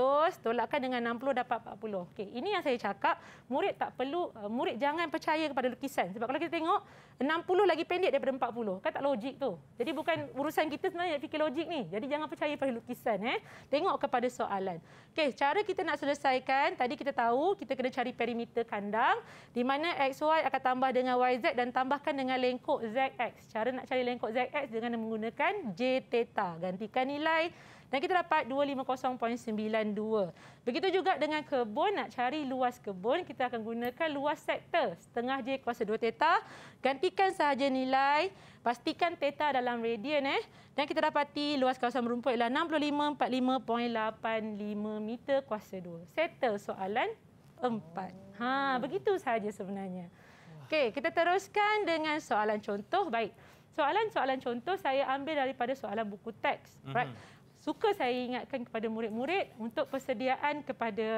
Tolakkan dengan 60 dapat 40. Okey, ini yang saya cakap, murid tak perlu uh, murid jangan percaya kepada lukisan. Sebab kalau kita tengok 60 lagi pendek daripada 40. Kan tak logik tu. Jadi bukan urusan kita sebenarnya fikir logik ni. Jadi jangan percaya pada lukisan eh. Tengok kepada soalan. Okey, cara kita nak selesaikan, tadi kita tahu kita kena cari perimeter kandang di mana XY akan tambah dengan YZ dan tambahkan dengan lengkok ZX. Cara nak cari lengkok ZX dengan menggunakan J theta gantikan nilai dan kita dapat 250.92. Begitu juga dengan kebun, nak cari luas kebun, kita akan gunakan luas sektor. Setengah J kuasa 2 theta. Gantikan sahaja nilai. Pastikan theta dalam radian. Eh. Dan kita dapati luas kawasan merumput ialah 6545.85 meter kuasa 2. Settle soalan 4. Ha, begitu sahaja sebenarnya. Okey, kita teruskan dengan soalan contoh. Baik soalan-soalan contoh saya ambil daripada soalan buku teks. Mm-hmm. Right? Suka saya ingatkan kepada murid-murid untuk persediaan kepada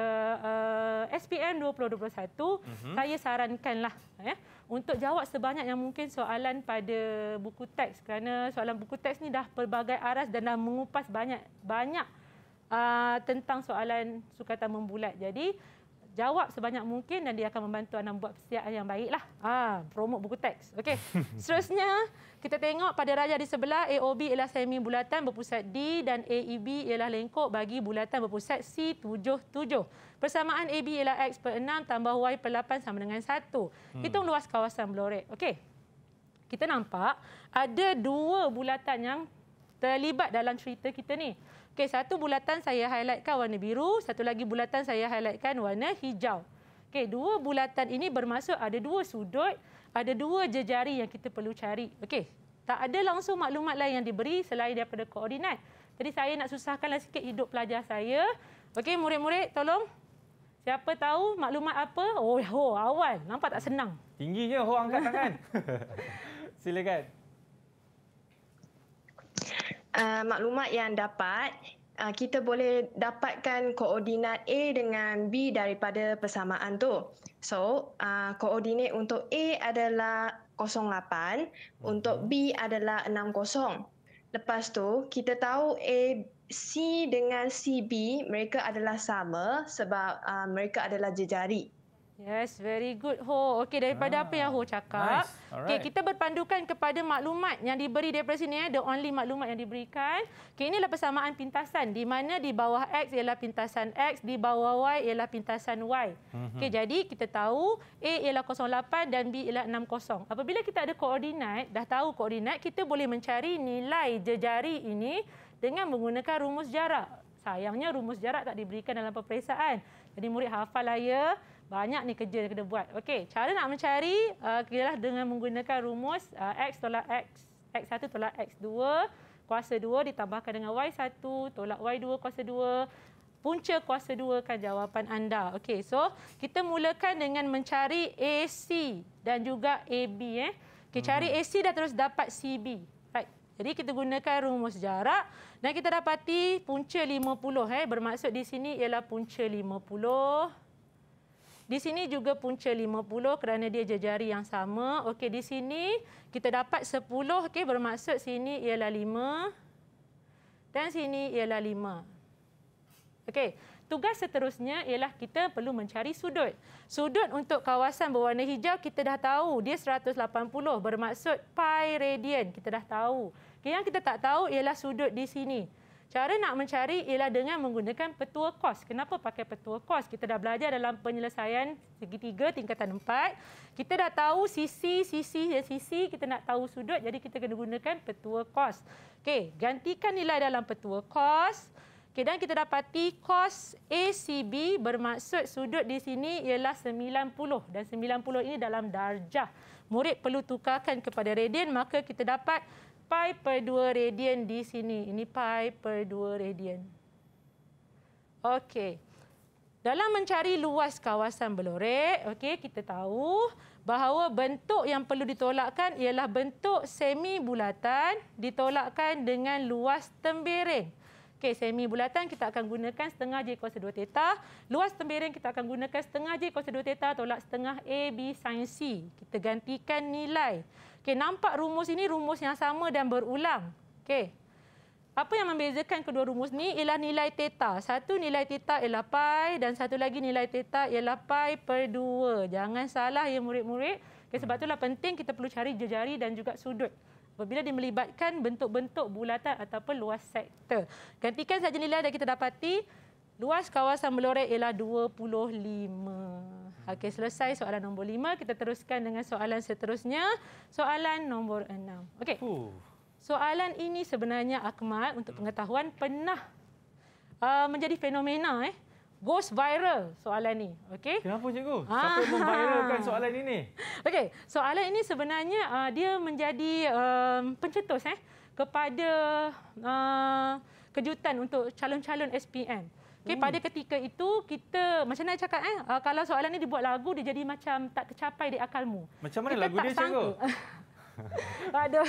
uh, SPM 2021, mm-hmm. saya sarankanlah ya, untuk jawab sebanyak yang mungkin soalan pada buku teks kerana soalan buku teks ni dah pelbagai aras dan dah mengupas banyak banyak uh, tentang soalan sukatan membulat. Jadi jawab sebanyak mungkin dan dia akan membantu anda buat persediaan yang baiklah. Ah, promote buku teks. Okey. Seterusnya, kita tengok pada raja di sebelah AOB ialah semi bulatan berpusat D dan AEB ialah lengkok bagi bulatan berpusat C77. Persamaan AB ialah X per 6 tambah Y per 8 sama dengan 1. Hmm. Hitung luas kawasan blorek. Okey. Kita nampak ada dua bulatan yang terlibat dalam cerita kita ni. Okey, satu bulatan saya highlightkan warna biru, satu lagi bulatan saya highlightkan warna hijau. Okey, dua bulatan ini bermaksud ada dua sudut, ada dua jejari yang kita perlu cari. Okey, tak ada langsung maklumat lain yang diberi selain daripada koordinat. Jadi saya nak susahkanlah sikit hidup pelajar saya. Okey, murid-murid tolong. Siapa tahu maklumat apa? Oh, oh awal. Nampak tak senang? Tingginya ho angkat tangan. Silakan uh, maklumat yang dapat, uh, kita boleh dapatkan koordinat A dengan B daripada persamaan tu. So, uh, koordinat untuk A adalah 08, untuk B adalah 60. Lepas tu, kita tahu A C dengan CB mereka adalah sama sebab uh, mereka adalah jejari. Yes, very good Ho. Okey, daripada ah, apa yang Ho cakap. Nice. Okey, kita berpandukan kepada maklumat yang diberi daripada sini eh, the only maklumat yang diberikan. Okey, inilah persamaan pintasan di mana di bawah X ialah pintasan X, di bawah Y ialah pintasan Y. Mm-hmm. Okey, jadi kita tahu A ialah 08 dan B ialah 60. Apabila kita ada koordinat, dah tahu koordinat, kita boleh mencari nilai jejari ini dengan menggunakan rumus jarak. Sayangnya rumus jarak tak diberikan dalam peperiksaan. Jadi murid hafal lah ya. Banyak ni kerja yang kena buat. Okey, cara nak mencari uh, ialah dengan menggunakan rumus uh, X tolak X. X1 tolak X2 kuasa 2 ditambahkan dengan Y1 tolak Y2 kuasa 2. Punca kuasa 2 kan jawapan anda. Okey, so kita mulakan dengan mencari AC dan juga AB. Eh. Okay, cari hmm. AC dah terus dapat CB. Right. Jadi kita gunakan rumus jarak dan kita dapati punca 50. Eh. Bermaksud di sini ialah punca 50. Di sini juga punca 50 kerana dia jejari yang sama. Okey, di sini kita dapat 10. Okey, bermaksud sini ialah 5 dan sini ialah 5. Okey, tugas seterusnya ialah kita perlu mencari sudut. Sudut untuk kawasan berwarna hijau kita dah tahu dia 180 bermaksud pi radian. Kita dah tahu. Okay, yang kita tak tahu ialah sudut di sini. Cara nak mencari ialah dengan menggunakan petua kos. Kenapa pakai petua kos? Kita dah belajar dalam penyelesaian segitiga tingkatan empat. Kita dah tahu sisi, sisi sisi. Kita nak tahu sudut, jadi kita kena gunakan petua kos. Okey, gantikan nilai dalam petua kos. Okay, dan kita dapati kos ACB bermaksud sudut di sini ialah 90. Dan 90 ini dalam darjah. Murid perlu tukarkan kepada radian, maka kita dapat pi per 2 radian di sini. Ini pi per 2 radian. Okey. Dalam mencari luas kawasan belorek, okey, kita tahu bahawa bentuk yang perlu ditolakkan ialah bentuk semi bulatan ditolakkan dengan luas tembereng. Okey, semi bulatan kita akan gunakan setengah J kuasa 2 theta. Luas tembereng kita akan gunakan setengah J kuasa 2 theta tolak setengah A B sin C. Kita gantikan nilai. Okey, nampak rumus ini rumus yang sama dan berulang. Okey. Apa yang membezakan kedua rumus ni ialah nilai theta. Satu nilai theta ialah pi dan satu lagi nilai theta ialah pi per 2. Jangan salah ya murid-murid. Okay, sebab itulah penting kita perlu cari jejari dan juga sudut. Apabila dia melibatkan bentuk-bentuk bulatan ataupun luas sektor. Gantikan saja nilai dan kita dapati luas kawasan melorek ialah 25. Okey, selesai soalan nombor lima. Kita teruskan dengan soalan seterusnya. Soalan nombor enam. Okey. Soalan ini sebenarnya Akmal untuk pengetahuan pernah uh, menjadi fenomena eh. Ghost viral soalan ni. Okey. Kenapa cikgu? Ah. Siapa yang memviralkan soalan ini? Okey, soalan ini sebenarnya uh, dia menjadi um, pencetus eh kepada uh, kejutan untuk calon-calon SPM. Okay, pada ketika itu kita macam mana cakap eh uh, kalau soalan ni dibuat lagu dia jadi macam tak tercapai di akalmu. Macam mana kita lagu dia cikgu? Aduh,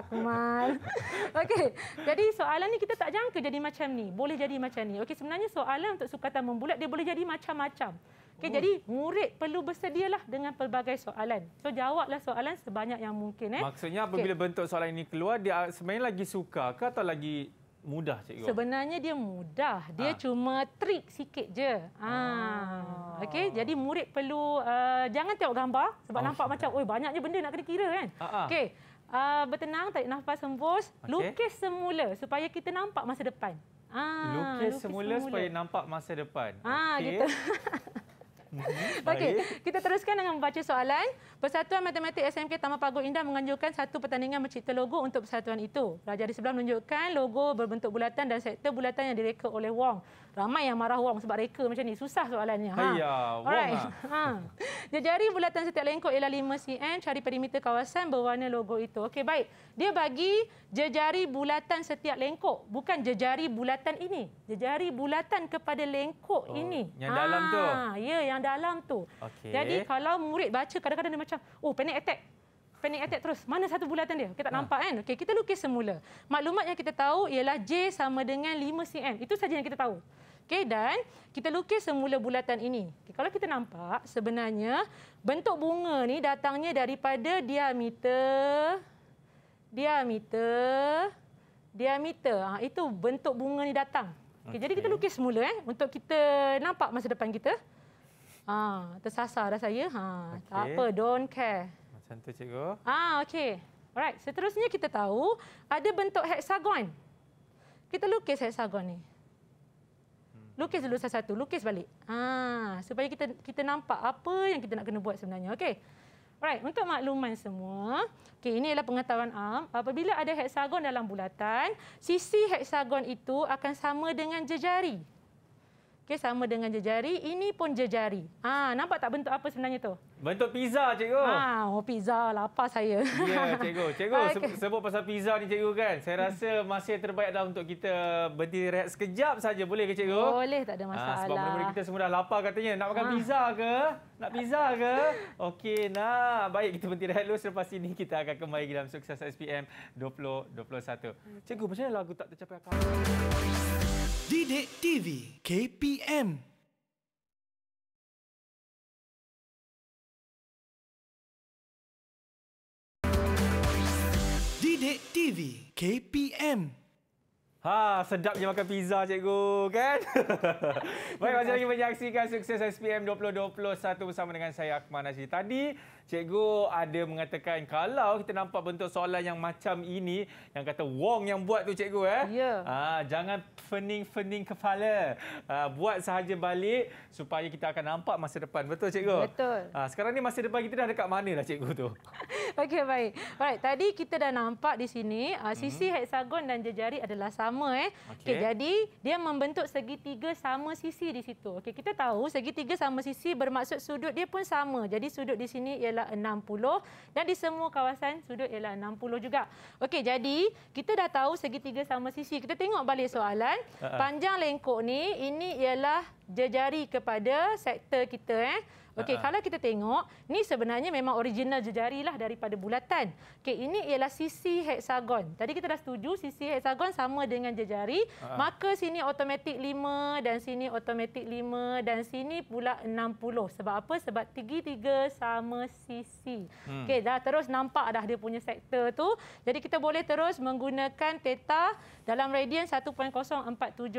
Akmal. Okey, jadi soalan ni kita tak jangka jadi macam ni. Boleh jadi macam ni. Okey, sebenarnya soalan untuk sukatan membulat dia boleh jadi macam-macam. Okey, oh. jadi murid perlu bersedialah dengan pelbagai soalan. So jawablah soalan sebanyak yang mungkin eh. Maksudnya apabila okay. bentuk soalan ini keluar dia sebenarnya lagi suka ke atau lagi mudah cikgu? Sebenarnya dia mudah. Dia ha. cuma trik sikit je. Ha. Ah. Okey, jadi murid perlu uh, jangan tengok gambar sebab oh. nampak macam oi banyaknya benda nak kena kira kan. Okey. Uh, bertenang, tarik nafas hembus, okay. lukis semula supaya kita nampak masa depan. Ah, lukis, lukis semula, semula supaya nampak masa depan. Ah, okay. gitu. Mhm. Okey, kita teruskan dengan membaca soalan. Persatuan Matematik SMK Taman Pagur Indah menganjurkan satu pertandingan mencipta logo untuk persatuan itu. Raja di sebelah menunjukkan logo berbentuk bulatan dan sektor bulatan yang direka oleh Wong. Ramai yang marah Wong sebab reka macam ni. Susah soalannya. Ha. Ayya, Wong lah. Ha. Jejari bulatan setiap lengkok ialah 5 cm. Cari perimeter kawasan berwarna logo itu. Okey, baik. Dia bagi jejari bulatan setiap lengkok. Bukan jejari bulatan ini. Jejari bulatan kepada lengkok oh, ini. Yang ha. dalam tu? Ya, yang dalam tu. Okay. Jadi kalau murid baca kadang-kadang dia macam, oh panic attack. Panic attack terus. Mana satu bulatan dia? Kita tak ha. nampak kan? Okey, kita lukis semula. Maklumat yang kita tahu ialah J sama dengan 5 cm. Itu saja yang kita tahu. Okey dan kita lukis semula bulatan ini. Okay, kalau kita nampak sebenarnya bentuk bunga ni datangnya daripada diameter diameter diameter. Ha, itu bentuk bunga ni datang. Okay, okay. Jadi kita lukis semula eh untuk kita nampak masa depan kita. Ah, tersasar dah saya. Ha, okay. tak apa, don't care. Macam tu cikgu. Ah, okey. Alright, seterusnya kita tahu ada bentuk heksagon. Kita lukis heksagon ni. Lukis dulu satu-satu, lukis balik. Ah, supaya kita kita nampak apa yang kita nak kena buat sebenarnya. Okey. Alright, untuk makluman semua, okey ini adalah pengetahuan am. Apabila ada heksagon dalam bulatan, sisi heksagon itu akan sama dengan jejari. Okey, sama dengan jejari, ini pun jejari. Ah, nampak tak bentuk apa sebenarnya tu? Bentuk pizza cikgu. Ah, oh pizza, lapar saya. Ya, cikgu. Cikgu, Okey. okay. sebut pasal pizza ni cikgu kan. Saya rasa masih terbaik dah untuk kita berhenti rehat sekejap saja. Boleh ke cikgu? Boleh, tak ada masalah. Ah, sebab murid-murid kita semua dah lapar katanya. Nak makan Ah. pizza ke? Nak pizza ke? Okey, nak. Baik, kita berhenti rehat dulu. Selepas ini kita akan kembali dalam Sukses SPM 2021. Cikgu, macam mana lagu tak tercapai akal? Didik TV KPM Didik TV KPM Ha, sedapnya makan pizza cikgu kan? Baik, masih lagi menyaksikan Sukses SPM 2021 bersama dengan saya Akmal Najri. Tadi cikgu ada mengatakan kalau kita nampak bentuk soalan yang macam ini yang kata Wong yang buat tu cikgu eh. Ya. Ha, jangan fening-fening kepala. Ha, buat sahaja balik supaya kita akan nampak masa depan. Betul cikgu? Betul. Ha, sekarang ni masa depan kita dah dekat mana dah cikgu tu? Okey, baik. Alright, tadi kita dah nampak di sini uh, sisi heksagon dan jejari adalah sama eh. Okey. Okey, jadi dia membentuk segitiga sama sisi di situ. Okey, kita tahu segitiga sama sisi bermaksud sudut dia pun sama. Jadi sudut di sini ialah 60 dan di semua kawasan sudut ialah 60 juga. Okey, jadi kita dah tahu segitiga sama sisi. Kita tengok balik soalan. Ha-ha. Panjang lengkok ni ini ialah jejari kepada sektor kita eh. Okey, Ha-ha. kalau kita tengok, ni sebenarnya memang original jejari lah daripada bulatan. Okey, ini ialah sisi heksagon. Tadi kita dah setuju sisi heksagon sama dengan jejari, Ha-ha. maka sini automatik 5 dan sini automatik 5 dan sini pula 60. Sebab apa? Sebab tiga-tiga sama sisi. Hmm. Okey, dah terus nampak dah dia punya sektor tu. Jadi kita boleh terus menggunakan theta dalam radian 1.047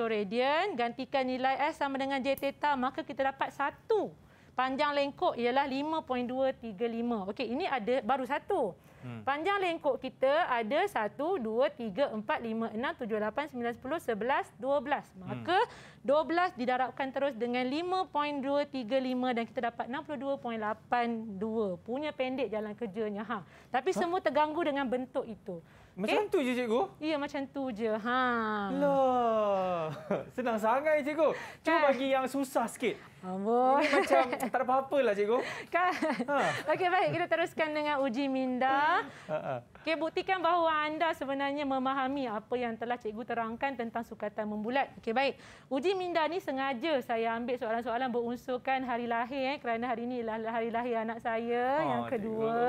radian, gantikan nilai S sama dengan J theta, maka kita dapat 1. Panjang lengkok ialah 5.235. Okey, ini ada baru satu. Hmm. Panjang lengkok kita ada 1, 2, 3, 4, 5, 6, 7, 8, 9, 10, 11, 12. Maka 12 didarabkan terus dengan 5.235 dan kita dapat 62.82. Punya pendek jalan kerjanya. Ha. Tapi semua terganggu dengan bentuk itu. Macam tu je cikgu? Iya, macam tu je. Ha. Lah, senang sangat ni cikgu. Cuba Kan? bagi yang susah sikit. Amboi. Ini macam tak ada apa-apa lah cikgu. Kan? Ha. Okey, baik. Kita teruskan dengan uji minda. Ha, ha. Okey, buktikan bahawa anda sebenarnya memahami apa yang telah cikgu terangkan tentang sukatan membulat. Okey, baik. Uji minda ni sengaja saya ambil soalan-soalan berunsurkan hari lahir eh, kerana hari ini adalah hari lahir anak saya Oh, yang cikgu. kedua.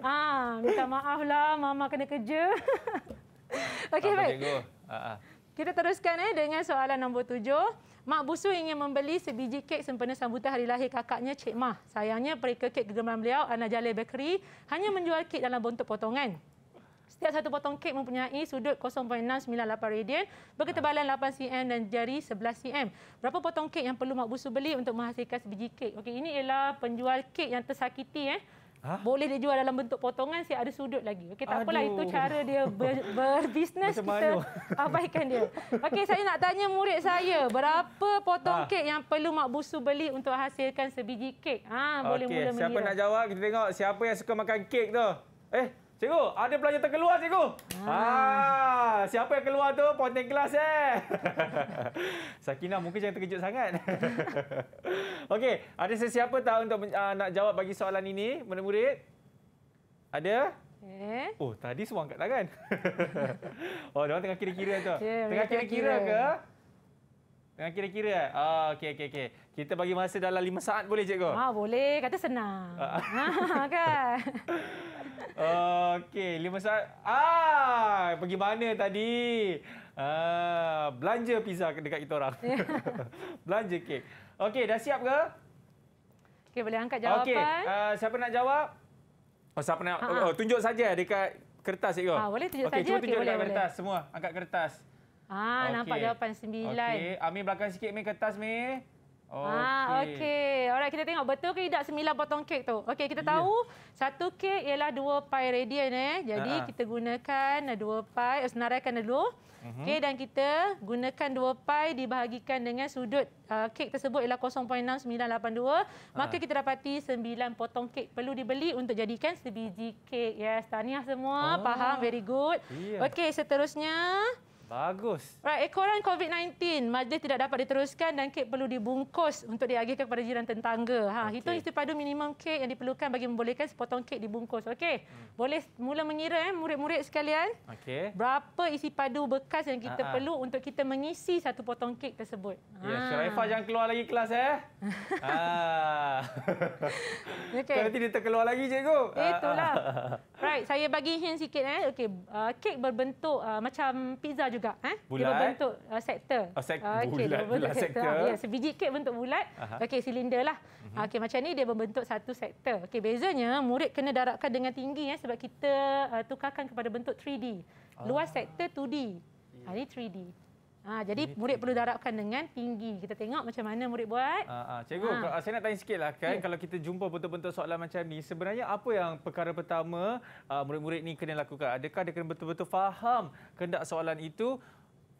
Ah, minta maaf lah mama kena kerja. Okey, baik. Cikgu. Ha. Kita teruskan eh dengan soalan nombor tujuh. Mak Busu ingin membeli sebiji kek sempena sambutan hari lahir kakaknya Cik Mah. Sayangnya perika kek kegemaran beliau, Ana Jalil Bakery, hanya menjual kek dalam bentuk potongan. Setiap satu potong kek mempunyai sudut 0.698 radian, berketebalan 8 cm dan jari 11 cm. Berapa potong kek yang perlu Mak Busu beli untuk menghasilkan sebiji kek? Okey, ini ialah penjual kek yang tersakiti eh. Ha? Boleh dia jual dalam bentuk potongan, si ada sudut lagi. Okey, tak apalah itu Aduh. cara dia ber, berbisnes Macam kita mana? abaikan dia. Okey, saya nak tanya murid saya, berapa potong Ha. kek yang perlu Mak Busu beli untuk hasilkan sebiji kek? Ha, boleh Okey, mula siapa mengira. nak jawab? Kita tengok siapa yang suka makan kek tu. Eh, cikgu, ada pelajar terkeluar cikgu. Ah, siapa yang keluar tu? Ponteng kelas eh. Sakinah mungkin jangan terkejut sangat. Okey, ada sesiapa tahu untuk uh, nak jawab bagi soalan ini, murid-murid? Ada? Eh? Oh, tadi semua angkat tangan. oh, dia tengah kira-kira tu. Ya, tengah kira-kira kira. ke? Tengah kira-kira? Ah, okey okey okey. Kita bagi masa dalam 5 saat boleh cikgu? Ha, boleh, kata senang. ha, kan? Okey, lima saat. Ah, pergi mana tadi? Ah, belanja pizza dekat kita orang. Ya. belanja kek. Okey, dah siap ke? Okey, boleh angkat jawapan. Okey, uh, siapa nak jawab? Oh, siapa nak? Ha, ha. Oh, tunjuk saja dekat kertas cikgu. Ah, boleh tunjuk Okey, saja. cuba Okey, tunjuk boleh, dekat boleh. kertas semua. Angkat kertas. Ah, nampak Okey. jawapan sembilan. Okey, Amir belakang sikit Mi kertas Mi. Ah, okey. Alright, kita tengok betul ke tidak sembilan potong kek tu. Okey, kita tahu satu kek ialah dua pi radian eh. Jadi Ha-ha. kita gunakan dua pi, oh, senaraikan dulu. Mhm. Okey, dan kita gunakan dua pi dibahagikan dengan sudut uh, kek tersebut ialah 0.6982. Maka Ha. kita dapati sembilan potong kek perlu dibeli untuk jadikan sebiji kek. Yes, tahniah semua. Oh. Faham? Very good. Ya. Okey, seterusnya. Bagus. Right, ekoran COVID-19. Majlis tidak dapat diteruskan dan kek perlu dibungkus untuk diagihkan kepada jiran tetangga. Ha, Okey. hitung isi padu minimum kek yang diperlukan bagi membolehkan sepotong kek dibungkus. Okey. Hmm. Boleh mula mengira eh murid-murid sekalian. Okey. Berapa isi padu bekas yang kita Ha, ha. perlu untuk kita mengisi satu potong kek tersebut. Ya, Ha. Syarifah jangan keluar lagi kelas eh. ah. Okey. Nanti dia terkeluar lagi cikgu. Itulah. Right, saya bagi hint sikit eh. Okey, uh, kek berbentuk uh, macam pizza juga eh. Dia Bulat. berbentuk uh, sektor. Oh, sek- Ah, okey, dia bulat, bulat sektor. Ah, Ya, sebiji kek bentuk bulat. Okey, silinder lah. Mhm. Okey, macam ni dia berbentuk satu sektor. Okey, bezanya murid kena darabkan dengan tinggi eh sebab kita uh, tukarkan kepada bentuk 3D. Luas sektor 2D. Ha, ini 3D. Ha, jadi Ini murid perlu darabkan dengan tinggi. Kita tengok macam mana murid buat. Ah, ah. Cikgu, ah. saya nak tanya sikit lah kan, Ya. kalau kita jumpa bentuk-bentuk soalan macam ni, sebenarnya apa yang perkara pertama ah, murid-murid ni kena lakukan? Adakah dia kena betul-betul faham kehendak soalan itu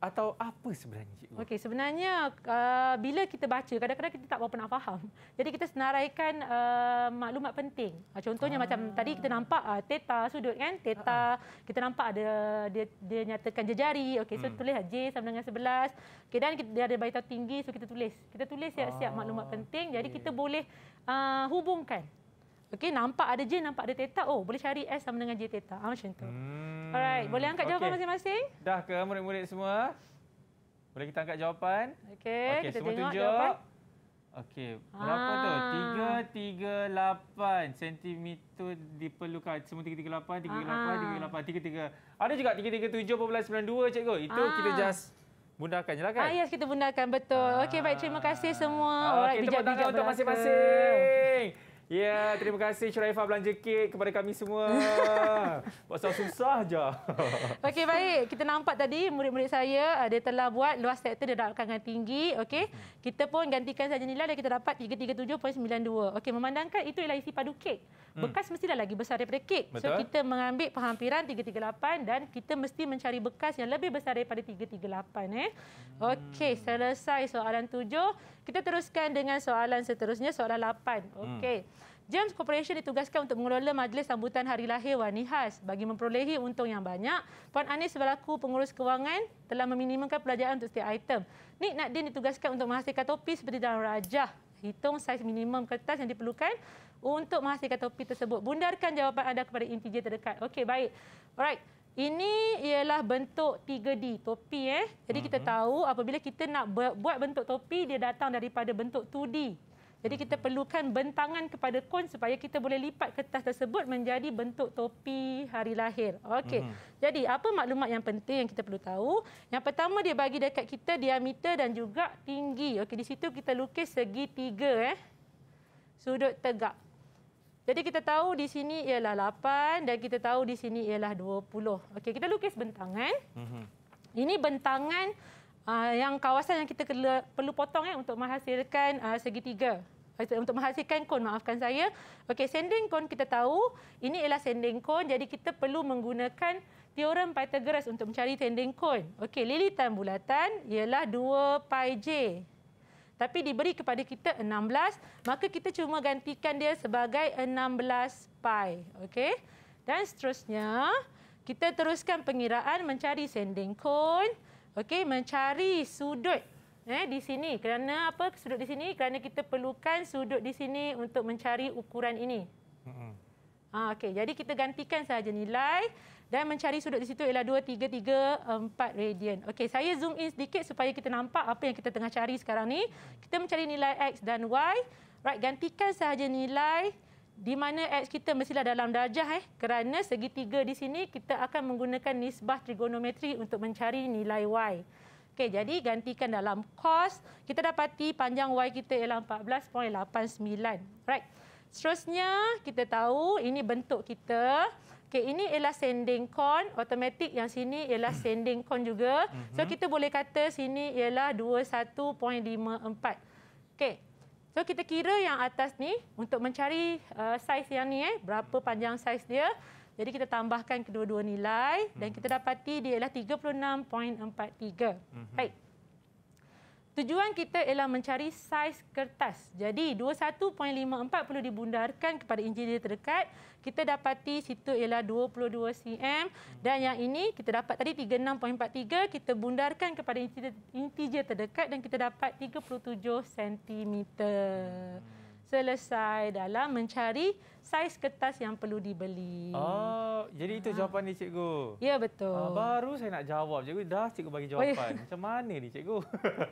atau apa sebenarnya cikgu? Okey, sebenarnya uh, bila kita baca, kadang-kadang kita tak berapa nak faham. Jadi kita senaraikan uh, maklumat penting. Uh, contohnya ah. macam tadi kita nampak uh, theta sudut kan? Theta, kita nampak ada dia dia nyatakan jejari. Okey, so Hmm. tulis J sama dengan 11. Okey, dan kita, dia ada beritahu tinggi, so kita tulis. Kita tulis siap-siap Ah, maklumat penting. Jadi okey. kita boleh uh, hubungkan. Okey, nampak ada J, nampak ada theta. Oh, boleh cari S sama dengan J theta. Ah, macam tu. Hmm. Alright, boleh angkat jawapan Okey. masing-masing? Dah ke murid-murid semua? Boleh kita angkat jawapan? Okey, Okey, kita semua tengok tunjuk. jawapan. Okey, berapa tu? Ah. 338 cm diperlukan. Semua 338, 338, Ah. 338, 33. Ada juga 337.92 cikgu. Itu Ah. kita just bundahkan je lah kan? Ah, yes, kita benarkan betul. Okey, baik. Terima kasih semua. Ah, Alright, Okey, tepuk tangan bijak-bijak untuk masing-masing. Ya, terima kasih Syarifah belanja kek kepada kami semua. Pasal susah je. Okey, baik. Kita nampak tadi murid-murid saya ah, dia telah buat luas sektor dia darabkan dengan tinggi. Okey. Kita pun gantikan saja nilai dan kita dapat 337.92. Okey, memandangkan itu ialah isi padu kek. Bekas mestilah lagi besar daripada kek. So Betul. kita mengambil penghampiran 338 dan kita mesti mencari bekas yang lebih besar daripada 338 eh. Okey, selesai soalan tujuh. Kita teruskan dengan soalan seterusnya soalan lapan. Okey. James Corporation ditugaskan untuk mengelola majlis sambutan hari lahir Wan Nihas. Bagi memperolehi untung yang banyak, Puan Anis selaku pengurus kewangan telah meminimumkan pelajaran untuk setiap item. Nik Nadin ditugaskan untuk menghasilkan topi seperti dalam rajah. Hitung saiz minimum kertas yang diperlukan untuk menghasilkan topi tersebut. Bundarkan jawapan anda kepada integer terdekat. Okey, baik. Alright. Ini ialah bentuk 3D topi eh. Jadi kita tahu apabila kita nak buat bentuk topi dia datang daripada bentuk 2D. Jadi kita perlukan bentangan kepada kon supaya kita boleh lipat kertas tersebut menjadi bentuk topi hari lahir. Okey. Mhm. Jadi apa maklumat yang penting yang kita perlu tahu? Yang pertama dia bagi dekat kita diameter dan juga tinggi. Okey di situ kita lukis segi tiga eh. Sudut tegak. Jadi kita tahu di sini ialah 8 dan kita tahu di sini ialah 20. Okey, kita lukis bentangan. Mhm. Ini bentangan uh, yang kawasan yang kita perlu potong eh untuk menghasilkan uh, segitiga. Untuk menghasilkan kon, maafkan saya. Okey, sending kon kita tahu ini ialah sending kon. Jadi kita perlu menggunakan teorem Pythagoras untuk mencari sending kon. Okey, lilitan bulatan ialah 2 pi j. Tapi diberi kepada kita 16, maka kita cuma gantikan dia sebagai 16 pi. Okey? Dan seterusnya, kita teruskan pengiraan mencari sending cone. Okey, mencari sudut eh di sini. Kerana apa sudut di sini? Kerana kita perlukan sudut di sini untuk mencari ukuran ini. Mhm. Ha, okey, jadi kita gantikan sahaja nilai dan mencari sudut di situ ialah 2334 radian. Okey, saya zoom in sedikit supaya kita nampak apa yang kita tengah cari sekarang ni. Kita mencari nilai X dan Y. Right, gantikan sahaja nilai di mana X kita mestilah dalam darjah eh. Kerana segitiga di sini kita akan menggunakan nisbah trigonometri untuk mencari nilai Y. Okey, jadi gantikan dalam cos. Kita dapati panjang Y kita ialah 14.89. Right. Seterusnya, kita tahu ini bentuk kita. Okey, ini ialah sending cone. Automatik yang sini ialah sending cone juga. So, kita boleh kata sini ialah 21.54. Okey. So kita kira yang atas ni untuk mencari uh, saiz yang ni eh berapa panjang saiz dia. Jadi kita tambahkan kedua-dua nilai dan kita dapati dia ialah 36.43. Mm-hmm. Baik. Tujuan kita ialah mencari saiz kertas. Jadi 21.54 perlu dibundarkan kepada engineer terdekat. Kita dapati situ ialah 22 cm dan yang ini kita dapat tadi 36.43 kita bundarkan kepada integer terdekat dan kita dapat 37 cm. Selesai dalam mencari saiz kertas yang perlu dibeli. Oh, jadi itu jawapan ni cikgu. Ya betul. Ah, baru saya nak jawab cikgu dah cikgu bagi jawapan. Oh, ya. Macam mana ni cikgu?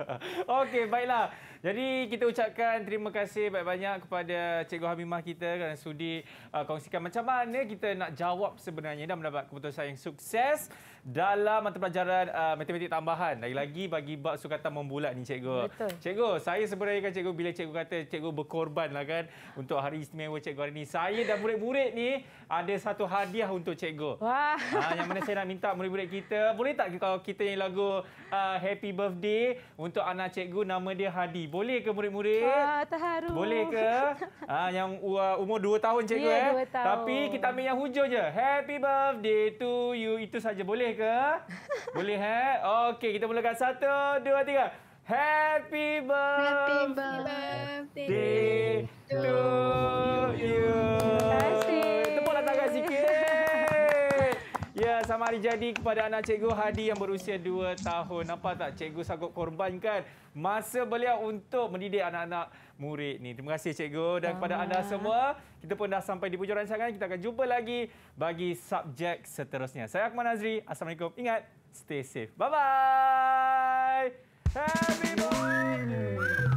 Okey, baiklah. Jadi kita ucapkan terima kasih banyak-banyak kepada cikgu Hamimah kita kerana sudi uh, kongsikan macam mana kita nak jawab sebenarnya dan mendapat keputusan yang sukses dalam mata pelajaran uh, matematik tambahan. Lagi-lagi bagi bab sukatan membulat ni cikgu. Betul. Cikgu, saya sebenarnya kan cikgu bila cikgu kata cikgu berkorban lah kan untuk hari istimewa cikgu hari ini. Saya dan murid-murid ni ada satu hadiah untuk cikgu. Wah. Ha, yang mana saya nak minta murid-murid kita, boleh tak kalau kita nyanyi lagu uh, Happy Birthday untuk anak cikgu nama dia Hadi. Boleh ke murid-murid? Wah, terharu. Boleh ke? Ha, yang uh, umur 2 tahun cikgu ya, eh. tahun. Tapi kita ambil yang hujung je. Happy birthday to you. Itu saja boleh ke? boleh eh? Okey, kita mulakan. Satu, dua, tiga. Happy birthday, Happy birthday to you. Terima kasih. Sama hari jadi kepada anak cikgu Hadi yang berusia 2 tahun. Nampak tak cikgu sanggup korbankan masa beliau untuk mendidik anak-anak murid ni. Terima kasih cikgu dan kepada anda semua. Kita pun dah sampai di penjuru rancangan. Kita akan jumpa lagi bagi subjek seterusnya. Saya Akmal Nazri. Assalamualaikum. Ingat, stay safe. Bye-bye. Happy birthday.